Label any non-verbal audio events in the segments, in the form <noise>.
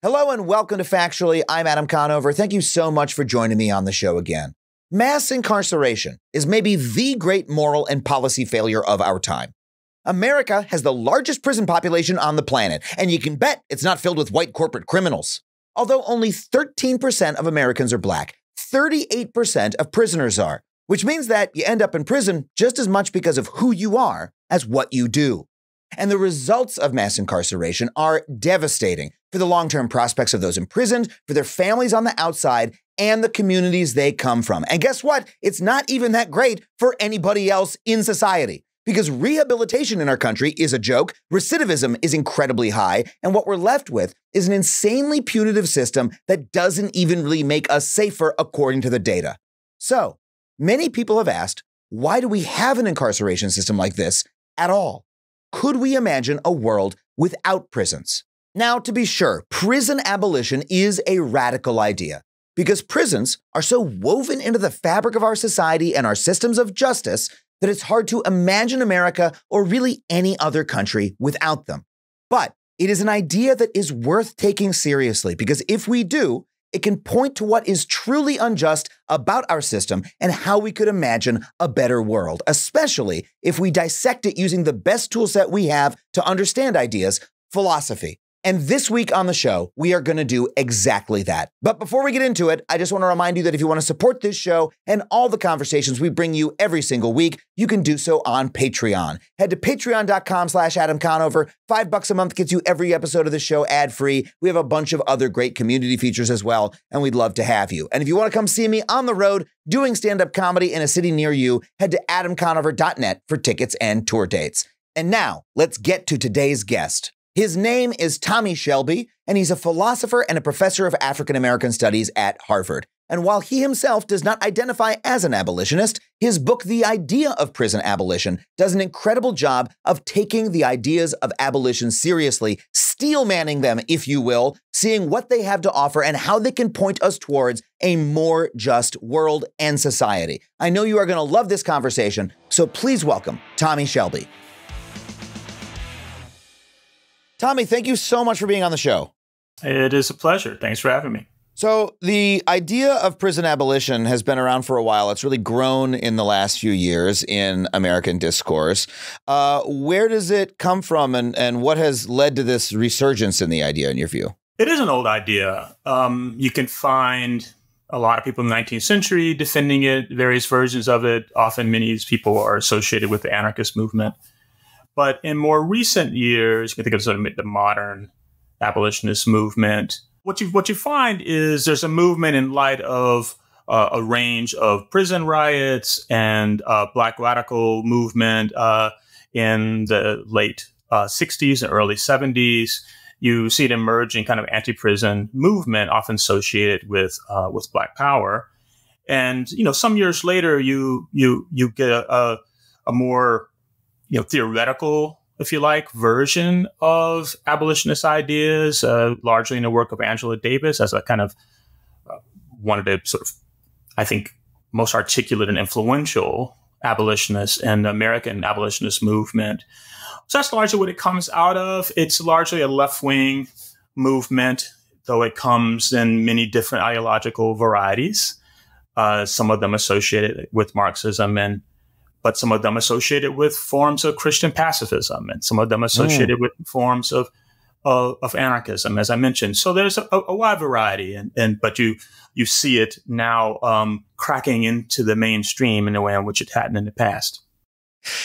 Hello and welcome to Factually. I'm Adam Conover. Thank you so much for joining me on the show again. Mass incarceration is maybe the great moral and policy failure of our time. America has the largest prison population on the planet, and you can bet it's not filled with white corporate criminals. Although only 13% of Americans are black, 38% of prisoners are, which means that you end up in prison just as much because of who you are as what you do. And the results of mass incarceration are devastating for the long term prospects of those imprisoned, for their families on the outside, and the communities they come from. And guess what? It's not even that great for anybody else in society. Because rehabilitation in our country is a joke, recidivism is incredibly high, and what we're left with is an insanely punitive system that doesn't even really make us safer according to the data. So, many people have asked, why do we have an incarceration system like this at all? Could we imagine a world without prisons? Now, to be sure, prison abolition is a radical idea because prisons are so woven into the fabric of our society and our systems of justice that it's hard to imagine America or really any other country without them. But it is an idea that is worth taking seriously because if we do, it can point to what is truly unjust about our system and how we could imagine a better world, especially if we dissect it using the best toolset we have to understand ideas philosophy. And this week on the show, we are going to do exactly that. But before we get into it, I just want to remind you that if you want to support this show and all the conversations we bring you every single week, you can do so on Patreon. Head to patreon.com slash Adam Conover. Five bucks a month gets you every episode of the show ad-free. We have a bunch of other great community features as well, and we'd love to have you. And if you want to come see me on the road doing stand-up comedy in a city near you, head to adamconover.net for tickets and tour dates. And now, let's get to today's guest. His name is Tommie Shelby, and he's a philosopher and a professor of African American studies at Harvard. And while he himself does not identify as an abolitionist, his book, The Idea of Prison Abolition, does an incredible job of taking the ideas of abolition seriously, steel manning them, if you will, seeing what they have to offer and how they can point us towards a more just world and society. I know you are going to love this conversation, so please welcome Tommie Shelby. Tommie, thank you so much for being on the show. It is a pleasure. Thanks for having me. So, the idea of prison abolition has been around for a while. It's really grown in the last few years in American discourse. Uh, where does it come from, and, and what has led to this resurgence in the idea, in your view? It is an old idea. Um, you can find a lot of people in the 19th century defending it, various versions of it. Often, many of these people are associated with the anarchist movement. But in more recent years, you can think of sort of the modern abolitionist movement. What you what you find is there's a movement in light of uh, a range of prison riots and uh, black radical movement uh, in the late 60s uh, and early 70s. You see it emerging kind of anti-prison movement, often associated with uh, with Black Power. And you know, some years later, you you you get a, a more you know, theoretical, if you like, version of abolitionist ideas, uh, largely in the work of Angela Davis as a kind of uh, one of the sort of, I think, most articulate and influential abolitionists in the American abolitionist movement. So that's largely what it comes out of. It's largely a left wing movement, though it comes in many different ideological varieties. Uh, some of them associated with Marxism and but some of them associated with forms of Christian pacifism and some of them associated mm. with forms of, of, of anarchism, as I mentioned. So there's a, a wide variety, and, and but you you see it now um, cracking into the mainstream in a way in which it hadn't in the past.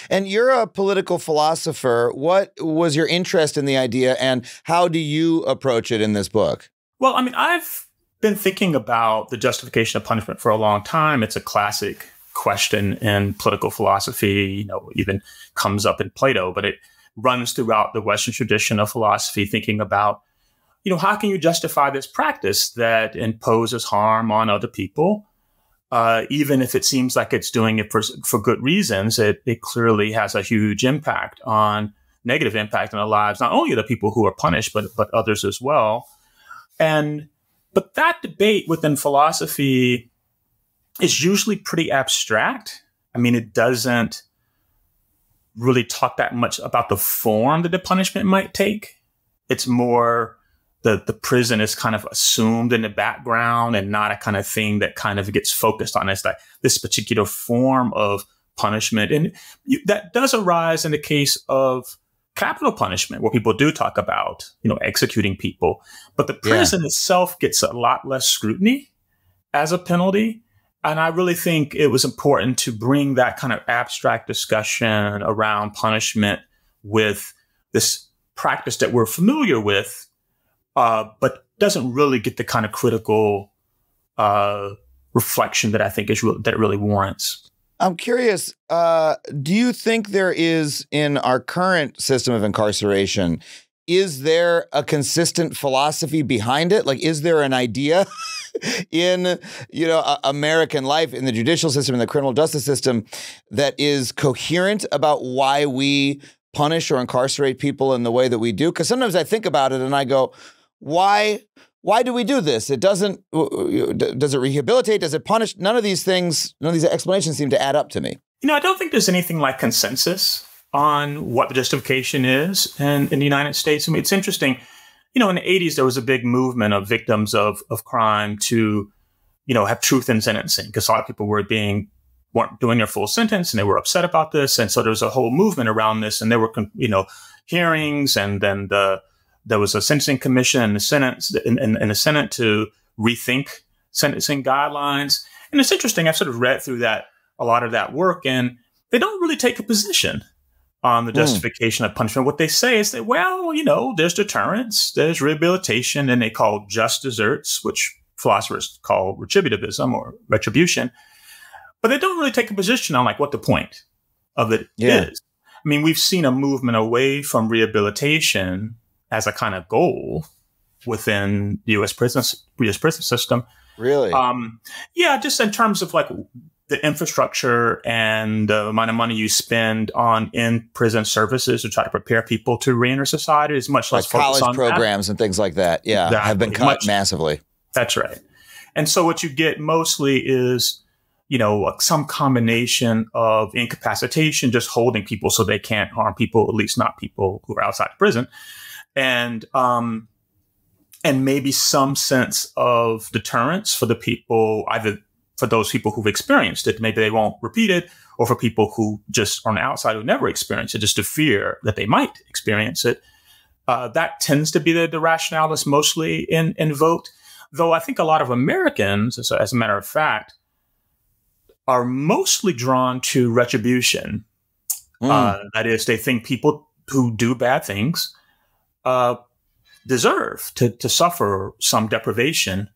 And you're a political philosopher. What was your interest in the idea, and how do you approach it in this book? Well, I mean, I've been thinking about the justification of punishment for a long time. It's a classic question in political philosophy, you know, even comes up in Plato, but it runs throughout the Western tradition of philosophy, thinking about, you know, how can you justify this practice that imposes harm on other people? Uh, even if it seems like it's doing it for, for good reasons, it, it clearly has a huge impact on negative impact on the lives, not only the people who are punished, but, but others as well. And, but that debate within philosophy is usually pretty abstract. I mean, it doesn't really talk that much about the form that the punishment might take. It's more the the prison is kind of assumed in the background and not a kind of thing that kind of gets focused on as like this particular form of punishment. And you, that does arise in the case of capital punishment, where people do talk about, you know, executing people. But the prison yeah. itself gets a lot less scrutiny as a penalty. And I really think it was important to bring that kind of abstract discussion around punishment with this practice that we're familiar with, uh, but doesn't really get the kind of critical uh, reflection that I think is re- that really warrants. I'm curious. Uh, do you think there is in our current system of incarceration? Is there a consistent philosophy behind it? Like, is there an idea <laughs> in you know American life, in the judicial system, in the criminal justice system, that is coherent about why we punish or incarcerate people in the way that we do? Because sometimes I think about it and I go, why? why do we do this? It doesn't, does it rehabilitate? Does it punish? None of these things, none of these explanations seem to add up to me. You know, I don't think there's anything like consensus on what the justification is in, in the United States. I mean, it's interesting. You know, in the 80s, there was a big movement of victims of, of crime to, you know, have truth in sentencing because a lot of people were being weren't doing their full sentence and they were upset about this. And so there was a whole movement around this and there were, you know, hearings and then the, there was a sentencing commission in the Senate in, in, in the Senate to rethink sentencing guidelines. And it's interesting. I've sort of read through that a lot of that work, and they don't really take a position on the hmm. justification mm. of punishment. What they say is that, well, you know, there's deterrence, there's rehabilitation, and they call just deserts, which philosophers call retributivism or retribution. But they don't really take a position on like what the point of it yeah. is. I mean, we've seen a movement away from rehabilitation as a kind of goal within the U.S. prison U.S. prison system. Really? Um, yeah, just in terms of like the infrastructure and the amount of money you spend on in prison services to try to prepare people to reenter society is much less like college programs that. and things like that. Yeah, exactly. have been cut much, massively. That's right. And so what you get mostly is you know, some combination of incapacitation, just holding people so they can't harm people, at least not people who are outside of prison, and um, and maybe some sense of deterrence for the people, either for those people who've experienced it, maybe they won't repeat it, or for people who just on the outside who never experienced it, just a fear that they might experience it. Uh, that tends to be the, the rationale that's mostly in, invoked. Though I think a lot of Americans, as a, as a matter of fact, are mostly drawn to retribution. Mm. Uh, that is, they think people who do bad things uh, deserve to, to suffer some deprivation,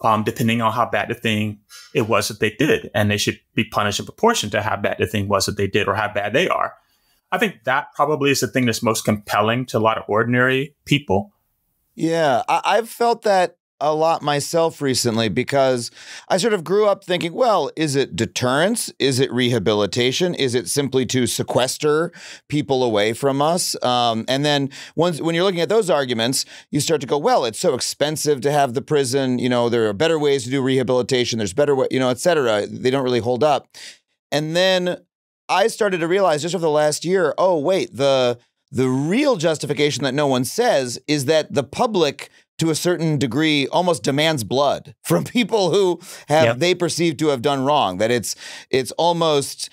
um, depending on how bad the thing it was that they did. And they should be punished in proportion to how bad the thing was that they did or how bad they are. I think that probably is the thing that's most compelling to a lot of ordinary people. Yeah, I- I've felt that a lot myself recently because I sort of grew up thinking, well, is it deterrence? Is it rehabilitation? Is it simply to sequester people away from us? Um, and then once when you're looking at those arguments, you start to go, well, it's so expensive to have the prison. You know, there are better ways to do rehabilitation. There's better way, you know, et cetera. They don't really hold up. And then I started to realize just over the last year, oh wait, the the real justification that no one says is that the public to a certain degree almost demands blood from <laughs> people who have yep. they perceive to have done wrong that it's it's almost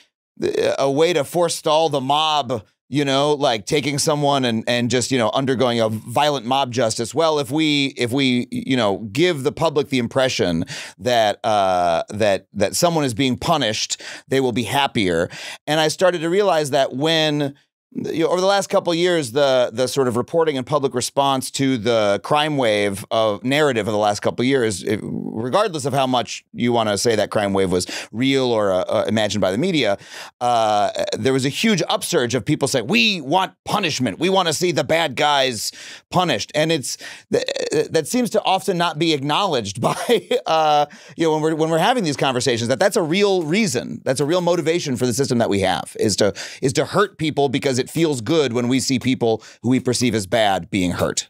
a way to forestall the mob you know like taking someone and and just you know undergoing a violent mob justice well if we if we you know give the public the impression that uh that that someone is being punished they will be happier and i started to realize that when you know, over the last couple years, the the sort of reporting and public response to the crime wave of narrative of the last couple years, it, regardless of how much you want to say that crime wave was real or uh, uh, imagined by the media, uh, there was a huge upsurge of people saying we want punishment, we want to see the bad guys punished, and it's that seems to often not be acknowledged <laughs> by uh, you know when we're when we're having these conversations that that's a real reason, that's a real motivation for the system that we have is to is to hurt people because it feels good when we see people who we perceive as bad being hurt.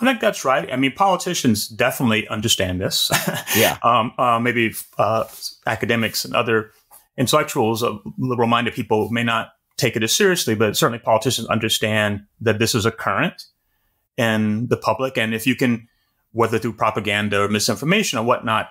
I think that's right. I mean, politicians definitely understand this. <laughs> Yeah. um, uh, maybe uh, academics and other intellectuals, uh, liberal-minded people may not take it as seriously, but certainly politicians understand that this is a current in the public. And if you can, whether through propaganda or misinformation or whatnot,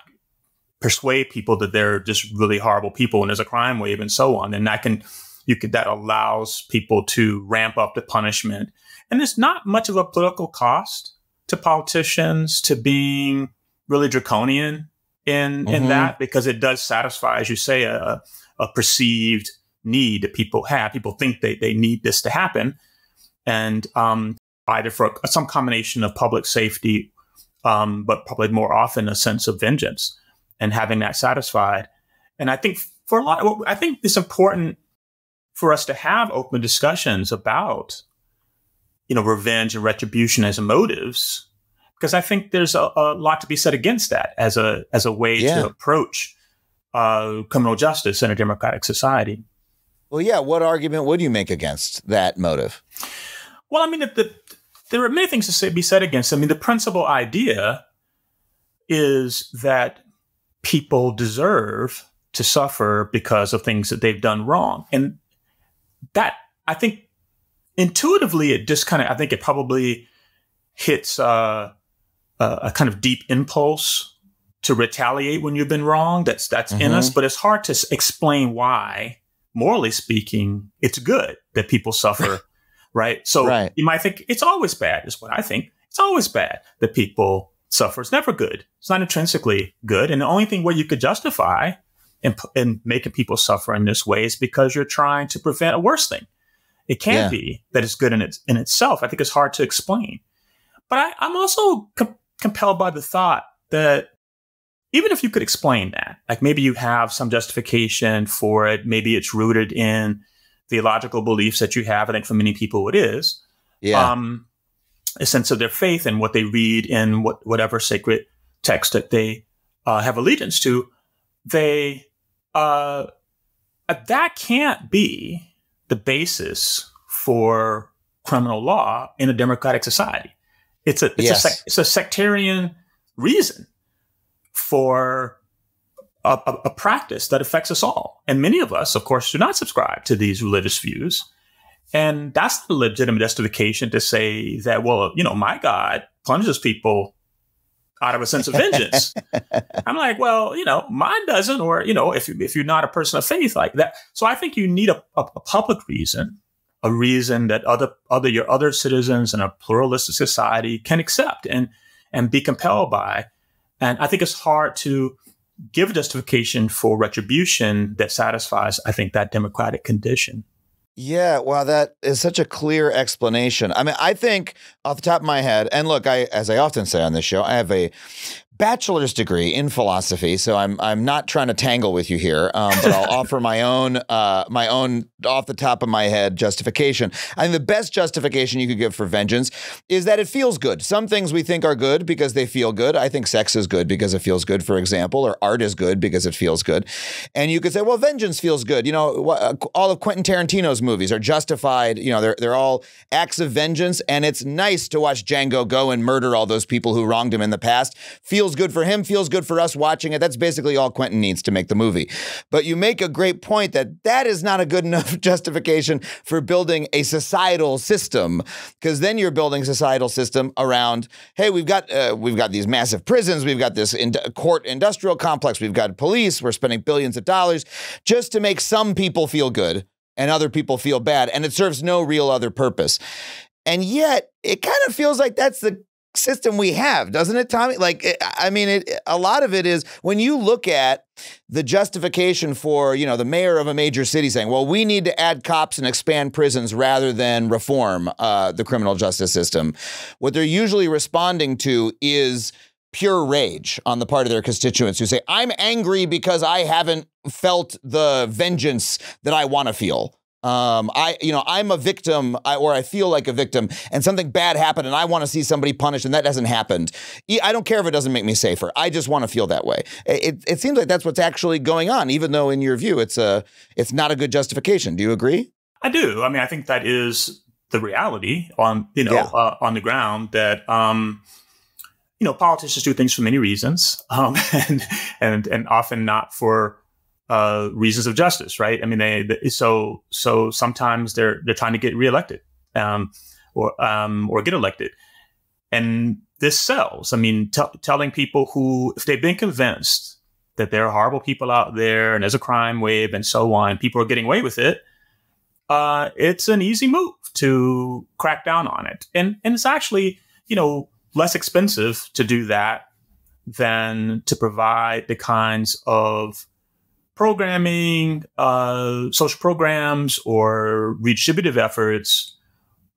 persuade people that they're just really horrible people and there's a crime wave and so on, then that can, you could, that allows people to ramp up the punishment. And there's not much of a political cost to politicians to being really draconian in mm-hmm. in that because it does satisfy, as you say, a, a perceived need that people have. People think they, they need this to happen. And um, either for some combination of public safety, um, but probably more often a sense of vengeance and having that satisfied. And I think for a lot, I think it's important for us to have open discussions about, you know, revenge and retribution as motives, because I think there's a, a, lot to be said against that as a as a way yeah. to approach uh, criminal justice in a democratic society. Well, yeah. What argument would you make against that motive? Well, I mean, the, the, there are many things to say, be said against. I mean, the principal idea is that people deserve to suffer because of things that they've done wrong, and that I think intuitively it just kind of I think it probably hits uh, a, a kind of deep impulse to retaliate when you've been wrong. That's that's mm-hmm. in us, but it's hard to explain why, morally speaking, it's good that people suffer, <laughs> right? So right. you might think it's always bad. Is what I think. It's always bad that people suffer. It's never good. It's not intrinsically good. And the only thing where you could justify in, in making people suffer in this way is because you're trying to prevent a worse thing. It can't yeah. be that it's good in its in itself. I think it's hard to explain. But I, am also com- compelled by the thought that even if you could explain that, like maybe you have some justification for it, maybe it's rooted in theological beliefs that you have. I think for many people it is. Yeah. Um, a sense of their faith and what they read in what, whatever sacred text that they uh, have allegiance to. They uh, that can't be the basis for criminal law in a democratic society. It's a it's, yes. a, it's a sectarian reason for a, a, a, practice that affects us all. And many of us, of course, do not subscribe to these religious views. And that's the legitimate justification to say that, well, you know, my God punishes people out of a sense of vengeance. <laughs> I'm like, well, you know, mine doesn't, or, you know, if, if you're not a person of faith like that. So I think you need a, a, a public reason, a reason that other, other, your other citizens in a pluralistic society can accept and, and be compelled by. And I think it's hard to give justification for retribution that satisfies, I think, that democratic condition. Yeah, well, that is such a clear explanation. I mean, I think off the top of my head, and look, I as I often say on this show, I have a bachelor's degree in philosophy, so I'm I'm not trying to tangle with you here, um, but I'll <laughs> offer my own uh, my own off the top of my head justification. I think the best justification you could give for vengeance is that it feels good. Some things we think are good because they feel good. I think sex is good because it feels good, for example, or art is good because it feels good. And you could say, well, vengeance feels good. You know, uh, all of Quentin Tarantino's movies are justified. You know, they're they're all acts of vengeance, and it's nice to watch Django go and murder all those people who wronged him in the past. Feels good for him, feels good for us watching it. That's basically all Quentin needs to make the movie. But you make a great point that that is not a good enough <laughs> justification for building a societal system because then you're building societal system around hey we've got uh, we've got these massive prisons we've got this in- court industrial complex we've got police we're spending billions of dollars just to make some people feel good and other people feel bad and it serves no real other purpose and yet it kind of feels like that's the system we have, doesn't it, Tommie? Like, eh, I mean, it, a lot of it is when you look at the justification for, you know, the mayor of a major city saying, well, we need to add cops and expand prisons rather than reform uh, the criminal justice system. What they're usually responding to is pure rage on the part of their constituents who say, I'm angry because I haven't felt the vengeance that I want to feel. Um, I, you know, I'm a victim, I, or I feel like a victim, and something bad happened, and I want to see somebody punished, and that hasn't happened. I don't care if it doesn't make me safer. I just want to feel that way. It, it seems like that's what's actually going on, even though, in your view, it's a, it's not a good justification. Do you agree? I do. I mean, I think that is the reality on, you know, yeah. uh, on the ground that, um, you know, politicians do things for many reasons, um, <laughs> and and and often not for uh, reasons of justice, right? I mean, they, they, so so sometimes they're they're trying to get reelected, um, or um, or get elected, and this sells. I mean, t- telling people who, if they've been convinced that there are horrible people out there and there's a crime wave and so on, people are getting away with it. Uh, it's an easy move to crack down on it, and and it's actually you know less expensive to do that than to provide the kinds of programming, uh, social programs, or redistributive efforts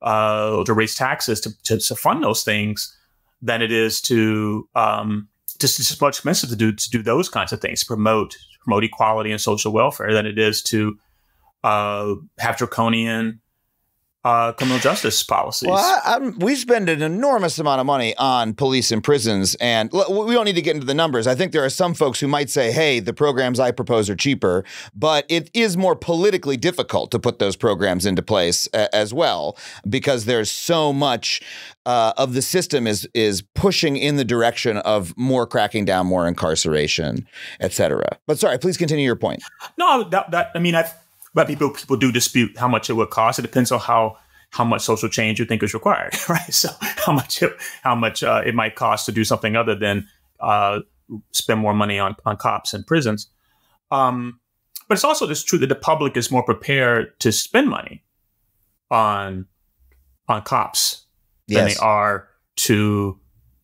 uh, to raise taxes to, to, to, fund those things than it is to um, just as much expensive to do to do those kinds of things, promote promote equality and social welfare than it is to uh, have draconian uh, criminal justice policies. Well, I, we spend an enormous amount of money on police and prisons, and we don't need to get into the numbers. I think there are some folks who might say, "Hey, the programs I propose are cheaper," but it is more politically difficult to put those programs into place uh, as well because there's so much uh, of the system is is pushing in the direction of more cracking down, more incarceration, et cetera. But sorry, please continue your point. No, that, that I mean, I but people people do dispute how much it would cost. It depends on how how much social change you think is required, <laughs> right? So how much it, how much uh, it might cost to do something other than uh, spend more money on on cops and prisons. Um, but it's also just true that the public is more prepared to spend money on on cops yes. than they are to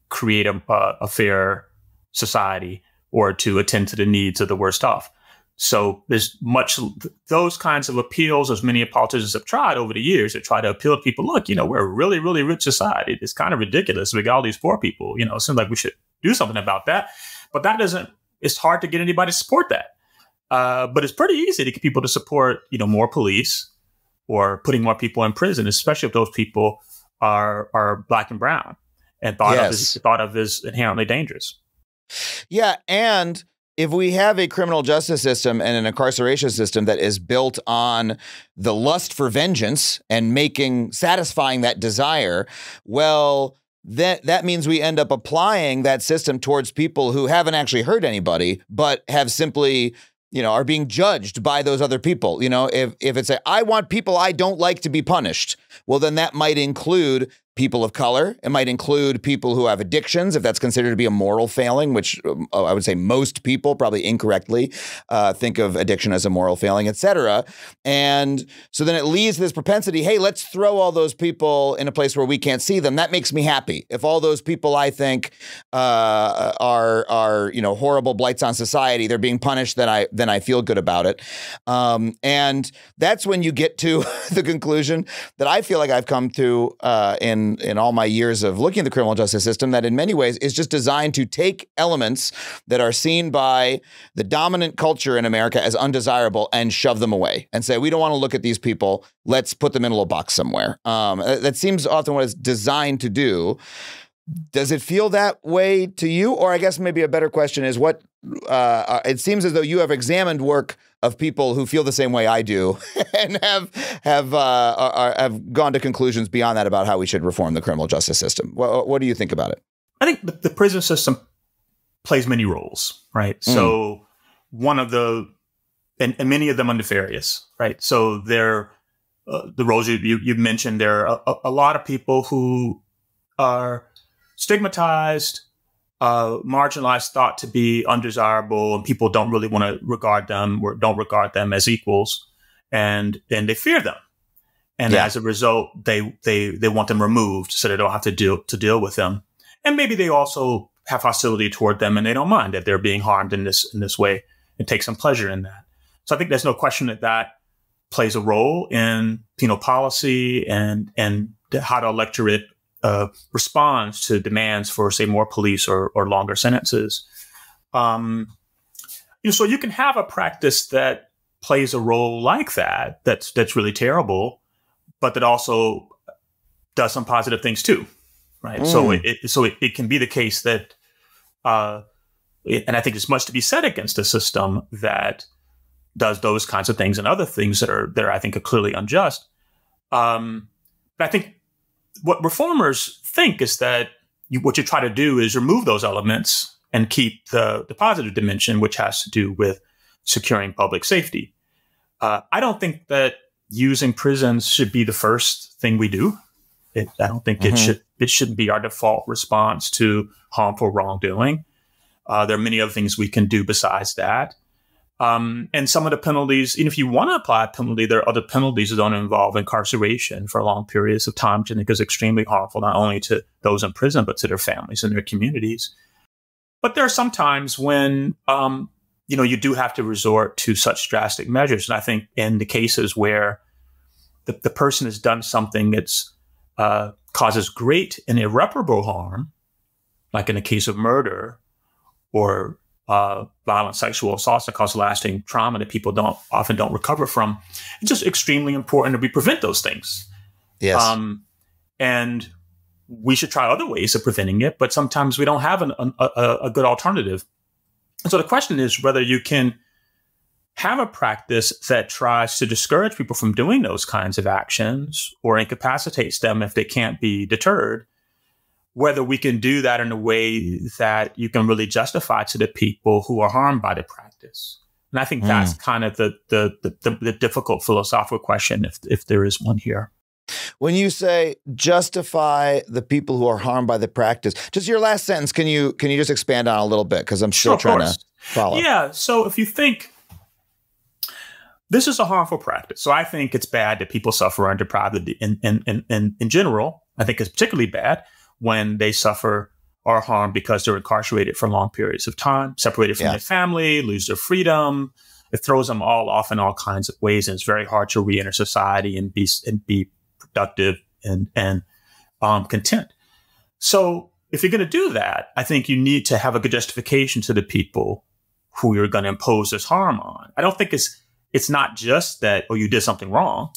create a, a fair society or to attend to the needs of the worst off. So there's much those kinds of appeals, as many politicians have tried over the years to try to appeal to people. Look, you know, we're a really, really rich society. It's kind of ridiculous. We got all these poor people. You know, it seems like we should do something about that. But that doesn't. It's hard to get anybody to support that. Uh, but it's pretty easy to get people to support, you know, more police or putting more people in prison, especially if those people are are black and brown and thought yes. of as, thought of as inherently dangerous. Yeah, and if we have a criminal justice system and an incarceration system that is built on the lust for vengeance and making satisfying that desire, well, that that means we end up applying that system towards people who haven't actually hurt anybody, but have simply you know, are being judged by those other people. You know, if if it's a I want people I don't like to be punished, well then that might include people of color. It might include people who have addictions, if that's considered to be a moral failing, which um, I would say most people probably incorrectly uh, think of addiction as a moral failing, etc. And so then it leads to this propensity hey, let's throw all those people in a place where we can't see them. That makes me happy. If all those people I think uh, are, are you know, horrible blights on society, they're being punished, then I, then I feel good about it. Um, and that's when you get to <laughs> the conclusion that I feel like I've come to uh, in all my years of looking at the criminal justice system that in many ways is just designed to take elements that are seen by the dominant culture in America as undesirable and shove them away and say we don't want to look at these people. Let's put them in a little box somewhere. Um, that seems often what it's designed to do. Does it feel that way to you? Or I guess maybe a better question is what uh, uh, it seems as though you have examined work of people who feel the same way I do <laughs> and have have uh, are, have gone to conclusions beyond that about how we should reform the criminal justice system. What, what do you think about it? I think the, the prison system plays many roles, right? Mm. So one of the and, and, many of them are nefarious, right? So there, uh, the roles you, you, you mentioned, there are a, a lot of people who are stigmatized, uh, marginalized, thought to be undesirable, and people don't really want to regard them or don't regard them as equals, and and they fear them, and yeah. as a result, they they they want them removed so they don't have to deal to deal with them, and maybe they also have hostility toward them, and they don't mind that they're being harmed in this in this way, and take some pleasure in that. So I think there's no question that that plays a role in penal policy and and how the electorate uh, responds to demands for, say, more police or, or longer sentences. Um, you know, so you can have a practice that plays a role like that. That's that's really terrible, but that also does some positive things too, right? Mm. So it, it, so it, it, can be the case that, uh, it, and I think there's much to be said against a system that does those kinds of things and other things that are that are, I think are clearly unjust. Um, but I think what reformers think is that you, what you try to do is remove those elements and keep the, the positive dimension, which has to do with securing public safety. Uh, I don't think that using prisons should be the first thing we do. It, I don't think mm-hmm. it should it shouldn't be our default response to harmful wrongdoing. Uh, there are many other things we can do besides that. Um, and some of the penalties, even if you want to apply a penalty, there are other penalties that don't involve incarceration for long periods of time, which I think is extremely harmful, not only to those in prison, but to their families and their communities. But there are some times when, um, you know, you do have to resort to such drastic measures. And I think in the cases where the, the person has done something that's uh, causes great and irreparable harm, like in the case of murder or uh, violent sexual assaults that cause lasting trauma that people don't often don't recover from. It's just extremely important that we prevent those things. Yes. Um, and we should try other ways of preventing it, but sometimes we don't have an, a, a good alternative. And so the question is whether you can have a practice that tries to discourage people from doing those kinds of actions or incapacitates them if they can't be deterred whether we can do that in a way that you can really justify to the people who are harmed by the practice. And I think mm. that's kind of the, the, the, the, difficult philosophical question, if, if there is one here. When you say justify the people who are harmed by the practice, just your last sentence, can you can you just expand on a little bit? Because I'm still sure, trying to follow. Yeah. So if you think this is a harmful practice, so I think it's bad that people suffer under poverty in in, in, in, in general. I think it's particularly bad when they suffer or harm because they're incarcerated for long periods of time, separated from yeah. their family, lose their freedom. It throws them all off in all kinds of ways, and it's very hard to reenter society and be and be productive and and um, content. So, if you're going to do that, I think you need to have a good justification to the people who you're going to impose this harm on. I don't think it's it's not just that oh you did something wrong.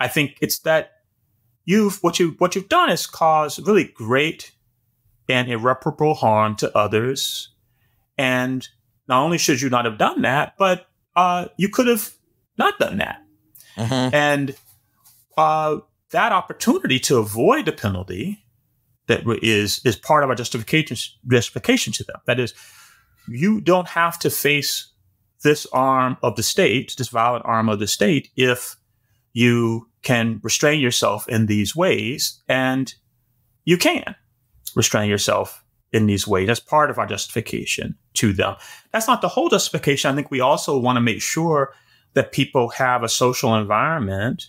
I think it's that you've what you what you've done is caused really great and irreparable harm to others. And not only should you not have done that, but uh, you could have not done that. Mm-hmm. And uh, that opportunity to avoid the penalty that is is part of our justification justification to them. That is, you don't have to face this arm of the state, this violent arm of the state, if you can restrain yourself in these ways, and you can restrain yourself in these ways. That's part of our justification to them. That's not the whole justification. I think we also want to make sure that people have a social environment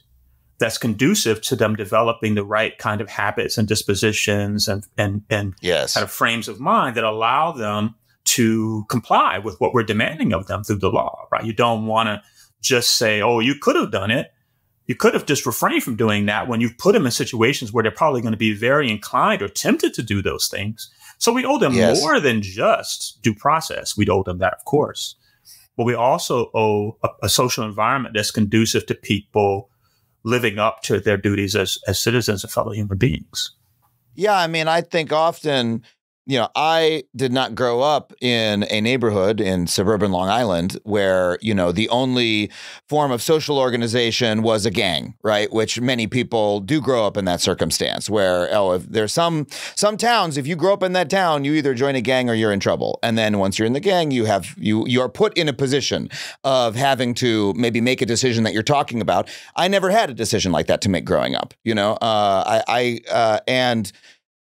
that's conducive to them developing the right kind of habits and dispositions and and and yes. kind of frames of mind that allow them to comply with what we're demanding of them through the law. Right? You don't want to just say, "Oh, you could have done it," you could have just refrained from doing that when you've put them in situations where they're probably going to be very inclined or tempted to do those things. So we owe them yes. more than just due process. We owe them that, of course. But we also owe a, a, social environment that's conducive to people living up to their duties as, as citizens and fellow human beings. Yeah, I mean, I think often you know, I did not grow up in a neighborhood in suburban Long Island where, you know, the only form of social organization was a gang, right? Which many people do grow up in that circumstance where, oh, if there's some some towns, if you grow up in that town, you either join a gang or you're in trouble. And then once you're in the gang, you have you you are put in a position of having to maybe make a decision that you're talking about. I never had a decision like that to make growing up, you know. Uh, I I uh, and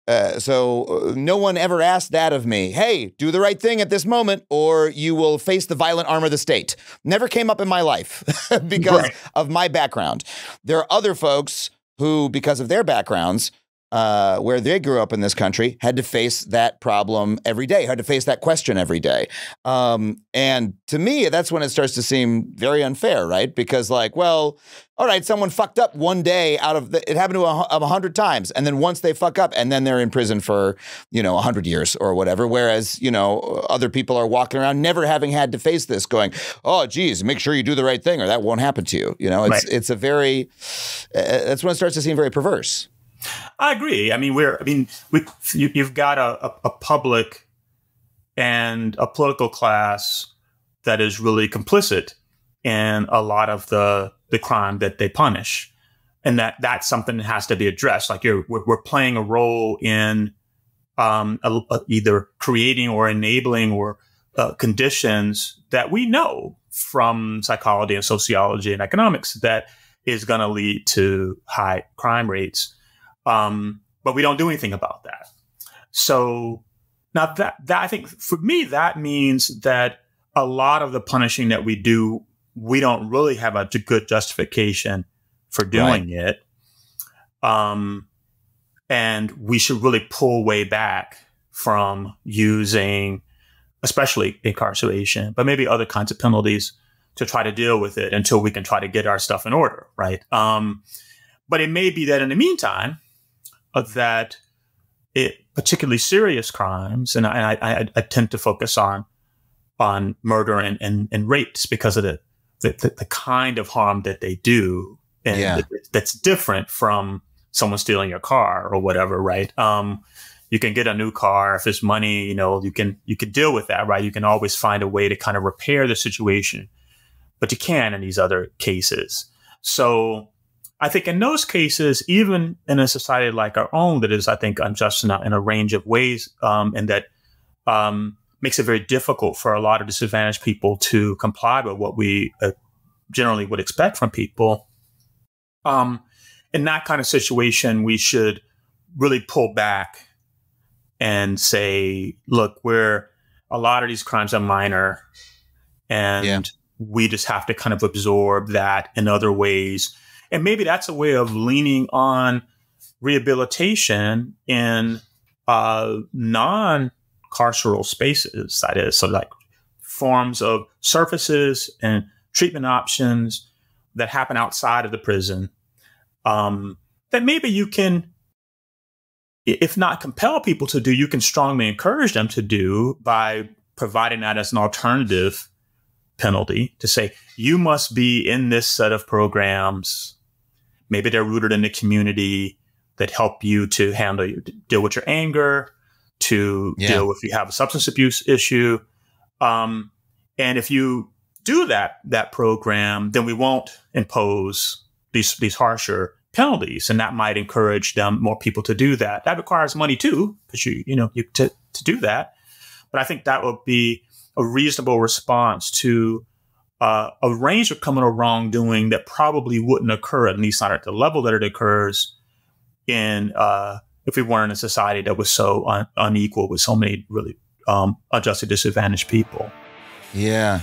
uh, so uh, no one ever asked that of me. Hey, do the right thing at this moment, or you will face the violent arm of the state. Never came up in my life <laughs> because right. of my background. There are other folks who, because of their backgrounds, uh, where they grew up in this country had to face that problem every day, had to face that question every day. Um, and to me, that's when it starts to seem very unfair, right? Because, like, well, all right, someone fucked up one day out of the, it happened to a, a hundred times, and then once they fuck up, and then they're in prison for you know a hundred years or whatever. Whereas you know other people are walking around never having had to face this, going, "Oh, geez, make sure you do the right thing, or that won't happen to you." You know, it's right. it's a very uh, that's when it starts to seem very perverse. I agree. I mean, we're, I mean, we, you, have got a, a, a, public and a political class that is really complicit in a lot of the, the crime that they punish. And that, that's something that has to be addressed. Like you're, we're, we're playing a role in, um, a, either creating or enabling or uh, conditions that we know from psychology and sociology and economics that is going to lead to high crime rates. Um, but we don't do anything about that. So now that that I think for me that means that a lot of the punishing that we do, we don't really have a good justification for doing right. it. Um, and we should really pull way back from using, especially incarceration, but maybe other kinds of penalties to try to deal with it until we can try to get our stuff in order, right? Um, but it may be that in the meantime, that it particularly serious crimes, and I, I, I, tend to focus on on murder and, and, and rapes because of the, the, the kind of harm that they do, and yeah. that's different from someone stealing your car or whatever, right? Um, you can get a new car if there's money, you know, you can you can deal with that, right? You can always find a way to kind of repair the situation, but you can in these other cases. So I think in those cases, even in a society like our own, that is, I think, unjust in a, in a range of ways, um, and that um, makes it very difficult for a lot of disadvantaged people to comply with what we uh, generally would expect from people. Um, in that kind of situation, we should really pull back and say, look, we're a lot of these crimes are minor, and yeah. we just have to kind of absorb that in other ways and maybe that's a way of leaning on rehabilitation in uh, non carceral spaces. That is, so like forms of surfaces and treatment options that happen outside of the prison um, that maybe you can, if not compel people to do, you can strongly encourage them to do by providing that as an alternative penalty to say, you must be in this set of programs Maybe they're rooted in the community that help you to handle you deal with your anger, to yeah. deal with if you have a substance abuse issue. Um, and if you do that that program, then we won't impose these these harsher penalties, and that might encourage them more people to do that. That requires money too, because you you know you to to do that. But I think that would be a reasonable response to uh, a range of criminal wrongdoing that probably wouldn't occur, at least not at the level that it occurs in uh, if we weren't in a society that was so un- unequal with so many really um, unjustly disadvantaged people. Yeah.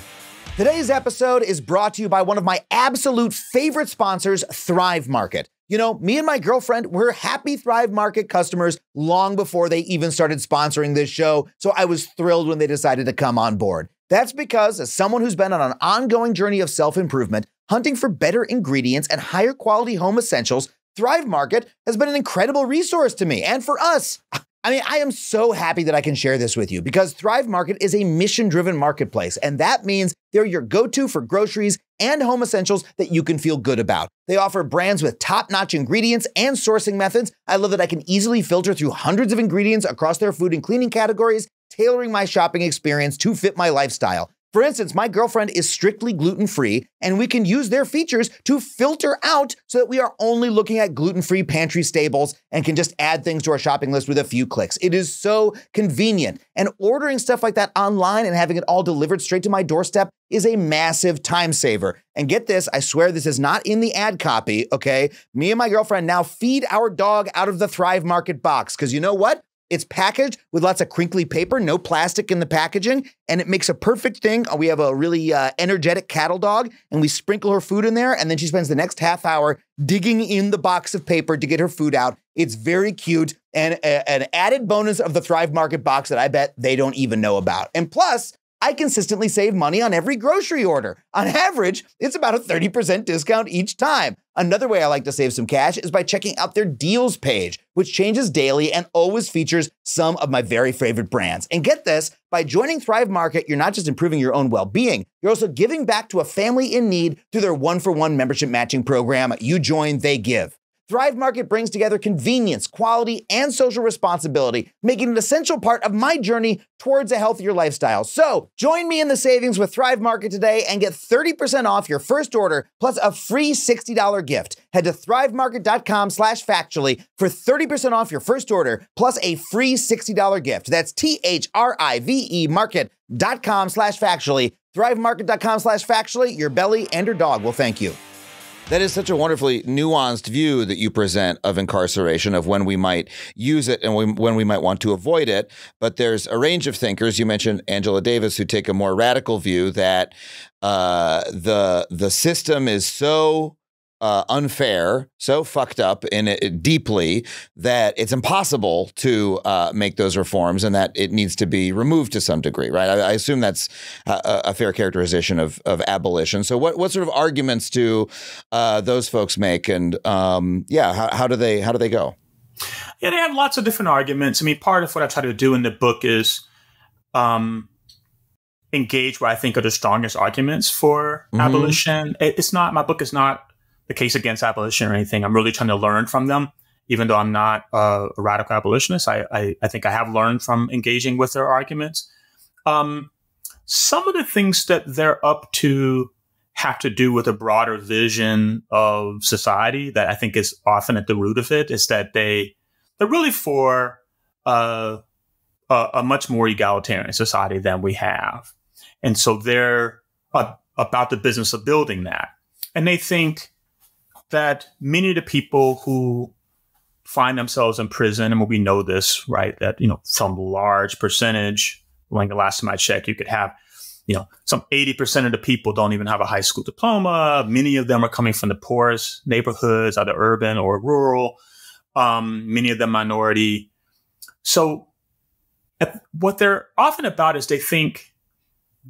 Today's episode is brought to you by one of my absolute favorite sponsors, Thrive Market. You know, me and my girlfriend were happy Thrive Market customers long before they even started sponsoring this show, so I was thrilled when they decided to come on board. That's because, as someone who's been on an ongoing journey of self improvement, hunting for better ingredients and higher quality home essentials, Thrive Market has been an incredible resource to me and for us. <laughs> I mean, I am so happy that I can share this with you because Thrive Market is a mission driven marketplace, and that means they're your go to for groceries and home essentials that you can feel good about. They offer brands with top notch ingredients and sourcing methods. I love that I can easily filter through hundreds of ingredients across their food and cleaning categories tailoring my shopping experience to fit my lifestyle. For instance, my girlfriend is strictly gluten free, and we can use their features to filter out so that we are only looking at gluten free pantry staples and can just add things to our shopping list with a few clicks. It is so convenient. And ordering stuff like that online and having it all delivered straight to my doorstep is a massive time saver. And get this, I swear this is not in the ad copy, okay? Me and my girlfriend now feed our dog out of the Thrive Market box because you know what? It's packaged with lots of crinkly paper, no plastic in the packaging, and it makes a perfect thing. We have a really uh, energetic cattle dog, and we sprinkle her food in there, and then she spends the next half hour digging in the box of paper to get her food out. It's very cute and a, an added bonus of the Thrive Market box that I bet they don't even know about. And plus, I consistently save money on every grocery order. On average, it's about a 30% discount each time. Another way I like to save some cash is by checking out their deals page, which changes daily and always features some of my very favorite brands. And get this, by joining Thrive Market, you're not just improving your own well-being, you're also giving back to a family in need through their one-for-one membership matching program, You Join, They Give. Thrive Market brings together convenience, quality, and social responsibility, making it an essential part of my journey towards a healthier lifestyle. So join me in the savings with Thrive Market today and get 30% off your first order plus a free $60 gift. Head to thrivemarket.com slash factually for 30% off your first order plus a free $60 gift. That's T-H-R-I-V-E market.com slash factually. Thrivemarket.com slash factually. Your belly and your dog will thank you. That is such a wonderfully nuanced view that you present of incarceration, of when we might use it and when we might want to avoid it. But there's a range of thinkers. You mentioned Angela Davis, who take a more radical view that uh, the the system is so uh, unfair, so fucked up in it deeply that it's impossible to uh, make those reforms, and that it needs to be removed to some degree, right? I, I assume that's a, a, fair characterization of, of abolition. So, what what sort of arguments do uh, those folks make, and um, yeah, how, how do they how do they go? Yeah, they have lots of different arguments. I mean, part of what I try to do in the book is um, engage what I think are the strongest arguments for mm-hmm. abolition. It's not my book is not the case against abolition or anything. I'm really trying to learn from them, even though I'm not a radical abolitionist. I, I, I, think I have learned from engaging with their arguments. Um, some of the things that they're up to have to do with a broader vision of society that I think is often at the root of it is that they they're really for uh, a, a, much more egalitarian society than we have, and so they're uh, about the business of building that, and they think that many of the people who find themselves in prison, and we know this, right? That, you know, some large percentage, like the last time I checked, you could have, you know, some 80% of the people don't even have a high school diploma. Many of them are coming from the poorest neighborhoods, either urban or rural. Um, many of them minority. So what they're often about is they think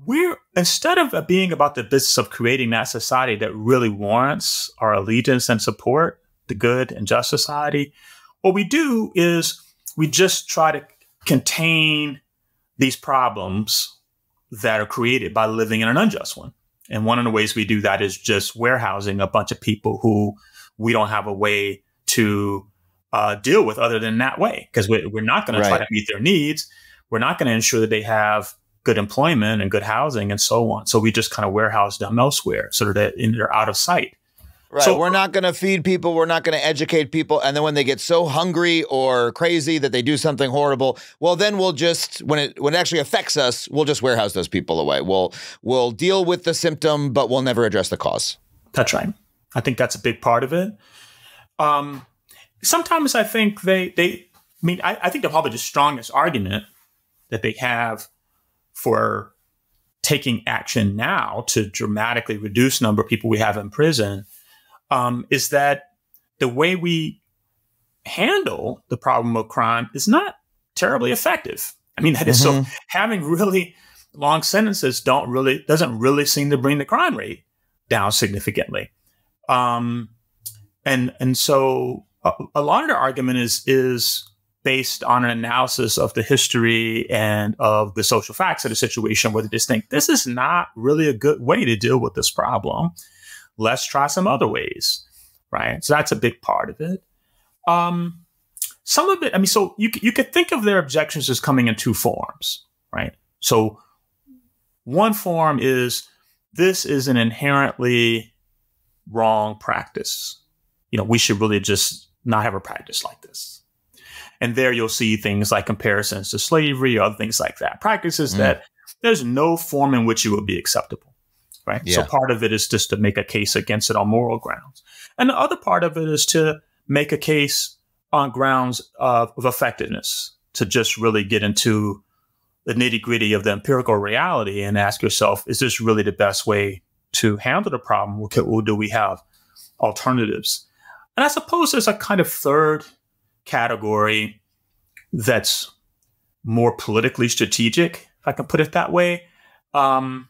we're instead of being about the business of creating that society that really warrants our allegiance and support, the good and just society, what we do is we just try to contain these problems that are created by living in an unjust one. And one of the ways we do that is just warehousing a bunch of people who we don't have a way to uh, deal with other than that way, because we're, we're not going right. to try to meet their needs. We're not going to ensure that they have good employment and good housing and so on. So we just kind of warehouse them elsewhere so that they're out of sight. Right. So, we're not going to feed people. We're not going to educate people. And then when they get so hungry or crazy that they do something horrible, well, then we'll just when it when it actually affects us, we'll just warehouse those people away. We'll we'll deal with the symptom, but we'll never address the cause. That's right. I think that's a big part of it. Um, sometimes I think they they. I mean, I, I think the probably the strongest argument that they have for taking action now to dramatically reduce number of people we have in prison um, is that the way we handle the problem of crime is not terribly effective. I mean, that is mm-hmm. so having really long sentences don't really doesn't really seem to bring the crime rate down significantly. Um, and and so a, a lot of the argument is is based on an analysis of the history and of the social facts of the situation where they just think this is not really a good way to deal with this problem. Let's try some other ways, right? So that's a big part of it. Um, some of it, I mean, so you you could think of their objections as coming in two forms, right? So one form is this is an inherently wrong practice. You know, we should really just not have a practice like this and there you'll see things like comparisons to slavery or other things like that. Practices mm. that there's no form in which it would be acceptable. Right. Yeah. So part of it is just to make a case against it on moral grounds. And the other part of it is to make a case on grounds of, of effectiveness, to just really get into the nitty gritty of the empirical reality and ask yourself, is this really the best way to handle the problem? Or do we have alternatives? And I suppose there's a kind of third category that's more politically strategic, if I can put it that way. Um,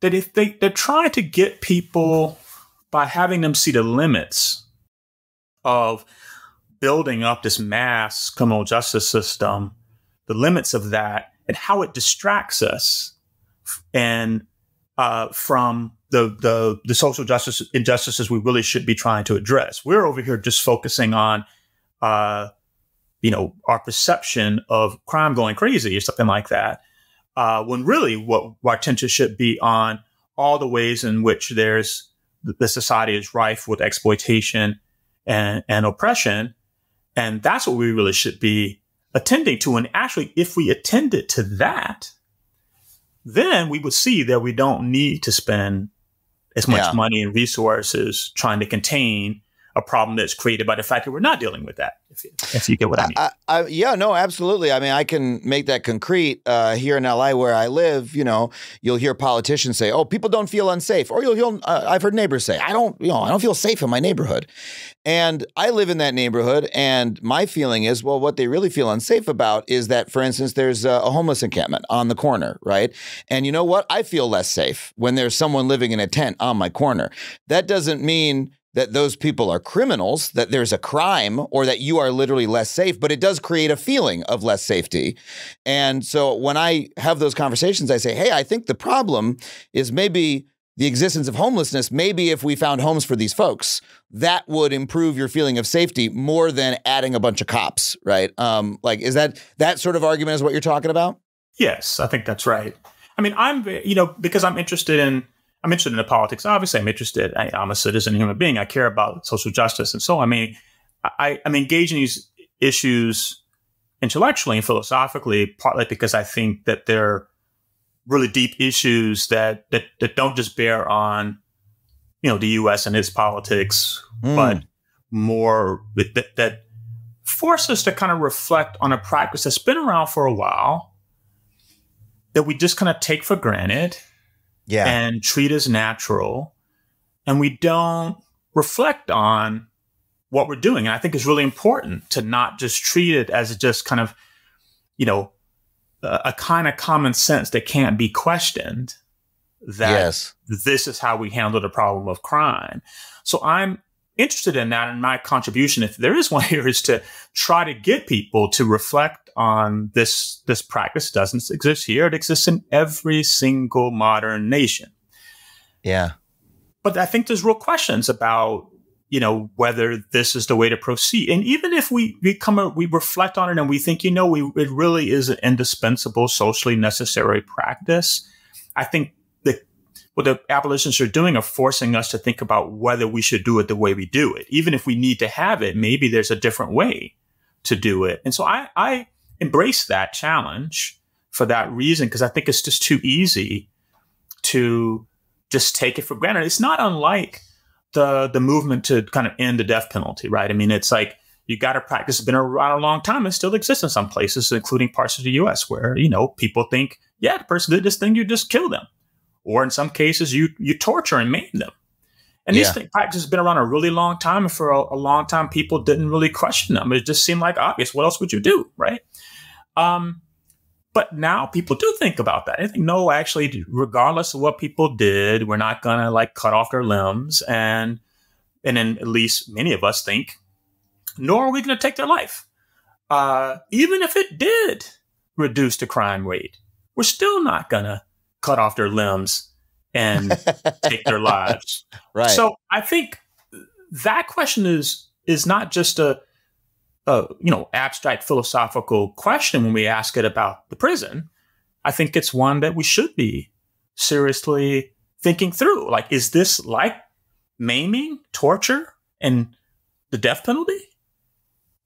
that if they, they're trying to get people by having them see the limits of building up this mass criminal justice system, the limits of that, and how it distracts us and uh, from the, the the social justice injustices we really should be trying to address. We're over here just focusing on uh, you know, our perception of crime going crazy or something like that. Uh, when really what our attention should be on all the ways in which there's the society is rife with exploitation and, and oppression. And that's what we really should be attending to. And actually, if we attended to that, then we would see that we don't need to spend as much yeah. money and resources trying to contain a problem that's created by the fact that we're not dealing with that. If, if you get what I mean. I, I, yeah, no, absolutely. I mean, I can make that concrete uh, here in LA where I live. You know, you'll hear politicians say, "Oh, people don't feel unsafe," or you'll hear uh, I've heard neighbors say, "I don't, you know, I don't feel safe in my neighborhood." And I live in that neighborhood, and my feeling is, well, what they really feel unsafe about is that, for instance, there's a, a homeless encampment on the corner, right? And you know what? I feel less safe when there's someone living in a tent on my corner. That doesn't mean that those people are criminals, that there's a crime, or that you are literally less safe, but it does create a feeling of less safety. And so when I have those conversations, I say, hey, I think the problem is maybe the existence of homelessness. Maybe if we found homes for these folks, that would improve your feeling of safety more than adding a bunch of cops, right? Um, like, is that that sort of argument is what you're talking about? Yes, I think that's right. I mean, I'm, you know, because I'm interested in I'm interested in the politics. Obviously, I'm interested. I, am a citizen, human being. I care about social justice, and so I mean, I, I'm engaged in these issues intellectually and philosophically, partly because I think that they're really deep issues that that that don't just bear on, you know, the U.S. and its politics, mm. but more that that force us to kind of reflect on a practice that's been around for a while that we just kind of take for granted yeah. and treat as natural. And we don't reflect on what we're doing. And I think it's really important to not just treat it as just kind of, you know, a, a kind of common sense that can't be questioned that yes. this is how we handle the problem of crime. So I'm interested in that. And my contribution, if there is one <laughs> here, is to try to get people to reflect on this this practice doesn't exist here. It exists in every single modern nation. Yeah. But I think there's real questions about, you know, whether this is the way to proceed. And even if we we come we reflect on it and we think, you know, we it really is an indispensable, socially necessary practice, I think the what the abolitionists are doing are forcing us to think about whether we should do it the way we do it. Even if we need to have it, maybe there's a different way to do it. And so I I embrace that challenge for that reason because I think it's just too easy to just take it for granted. It's not unlike the the movement to kind of end the death penalty, right? I mean, it's like you got to practice. It's been around a long time and still exists in some places, including parts of the U.S., where you know people think, yeah, the person did this thing, you just kill them, or in some cases, you you torture and maim them. And yeah. these practices have been around a really long time, and for a, a long time, people didn't really question them. It just seemed like obvious. What else would you do, right? Um, but now people do think about that. I think, no, actually, regardless of what people did, we're not going to like cut off their limbs. And, and then at least many of us think, nor are we going to take their life. Uh, even if it did reduce the crime rate, we're still not going to cut off their limbs and <laughs> take their lives. Right. So I think that question is, is not just a, a you know abstract philosophical question when we ask it about the prison. I think it's one that we should be seriously thinking through. Like, is this like maiming, torture, and the death penalty?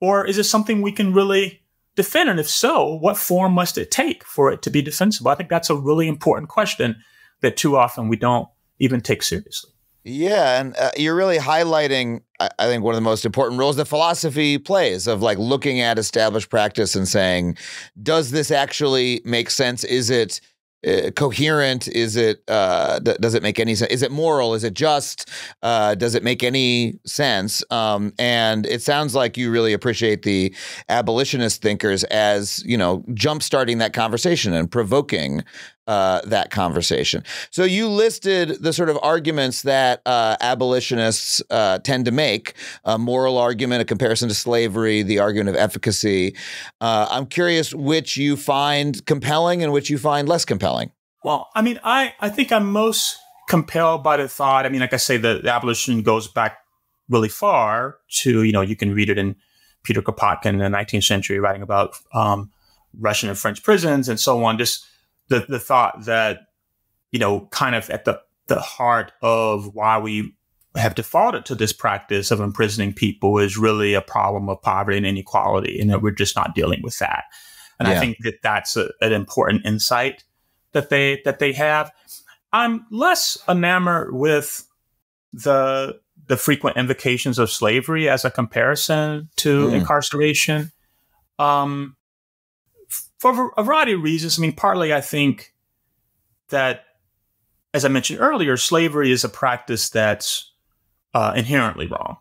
Or is it something we can really defend? And if so, what form must it take for it to be defensible? I think that's a really important question that too often we don't even take seriously. Yeah, and uh, you're really highlighting, I, I think, one of the most important roles that philosophy plays of like looking at established practice and saying, does this actually make sense? Is it uh, coherent? Is it uh, does it make any sense? Is it moral? Is it just? Uh, does it make any sense? Um, and it sounds like you really appreciate the abolitionist thinkers as you know jump starting that conversation and provoking uh, that conversation. So you listed the sort of arguments that uh, abolitionists uh, tend to make: a moral argument, a comparison to slavery, the argument of efficacy. Uh, I'm curious which you find compelling and which you find less compelling. Well, I mean, I I think I'm most compelled by the thought. I mean, like I say, the, the abolition goes back really far to you know you can read it in Peter Kropotkin in the 19th century, writing about um, Russian and French prisons and so on. Just the the thought that you know kind of at the the heart of why we have defaulted to this practice of imprisoning people is really a problem of poverty and inequality, and that we're just not dealing with that. And yeah. I think that that's a, an important insight that they that they have. I'm less enamored with the the frequent invocations of slavery as a comparison to mm. incarceration. Um, for a variety of reasons. I mean, partly I think that, as I mentioned earlier, slavery is a practice that's uh, inherently wrong,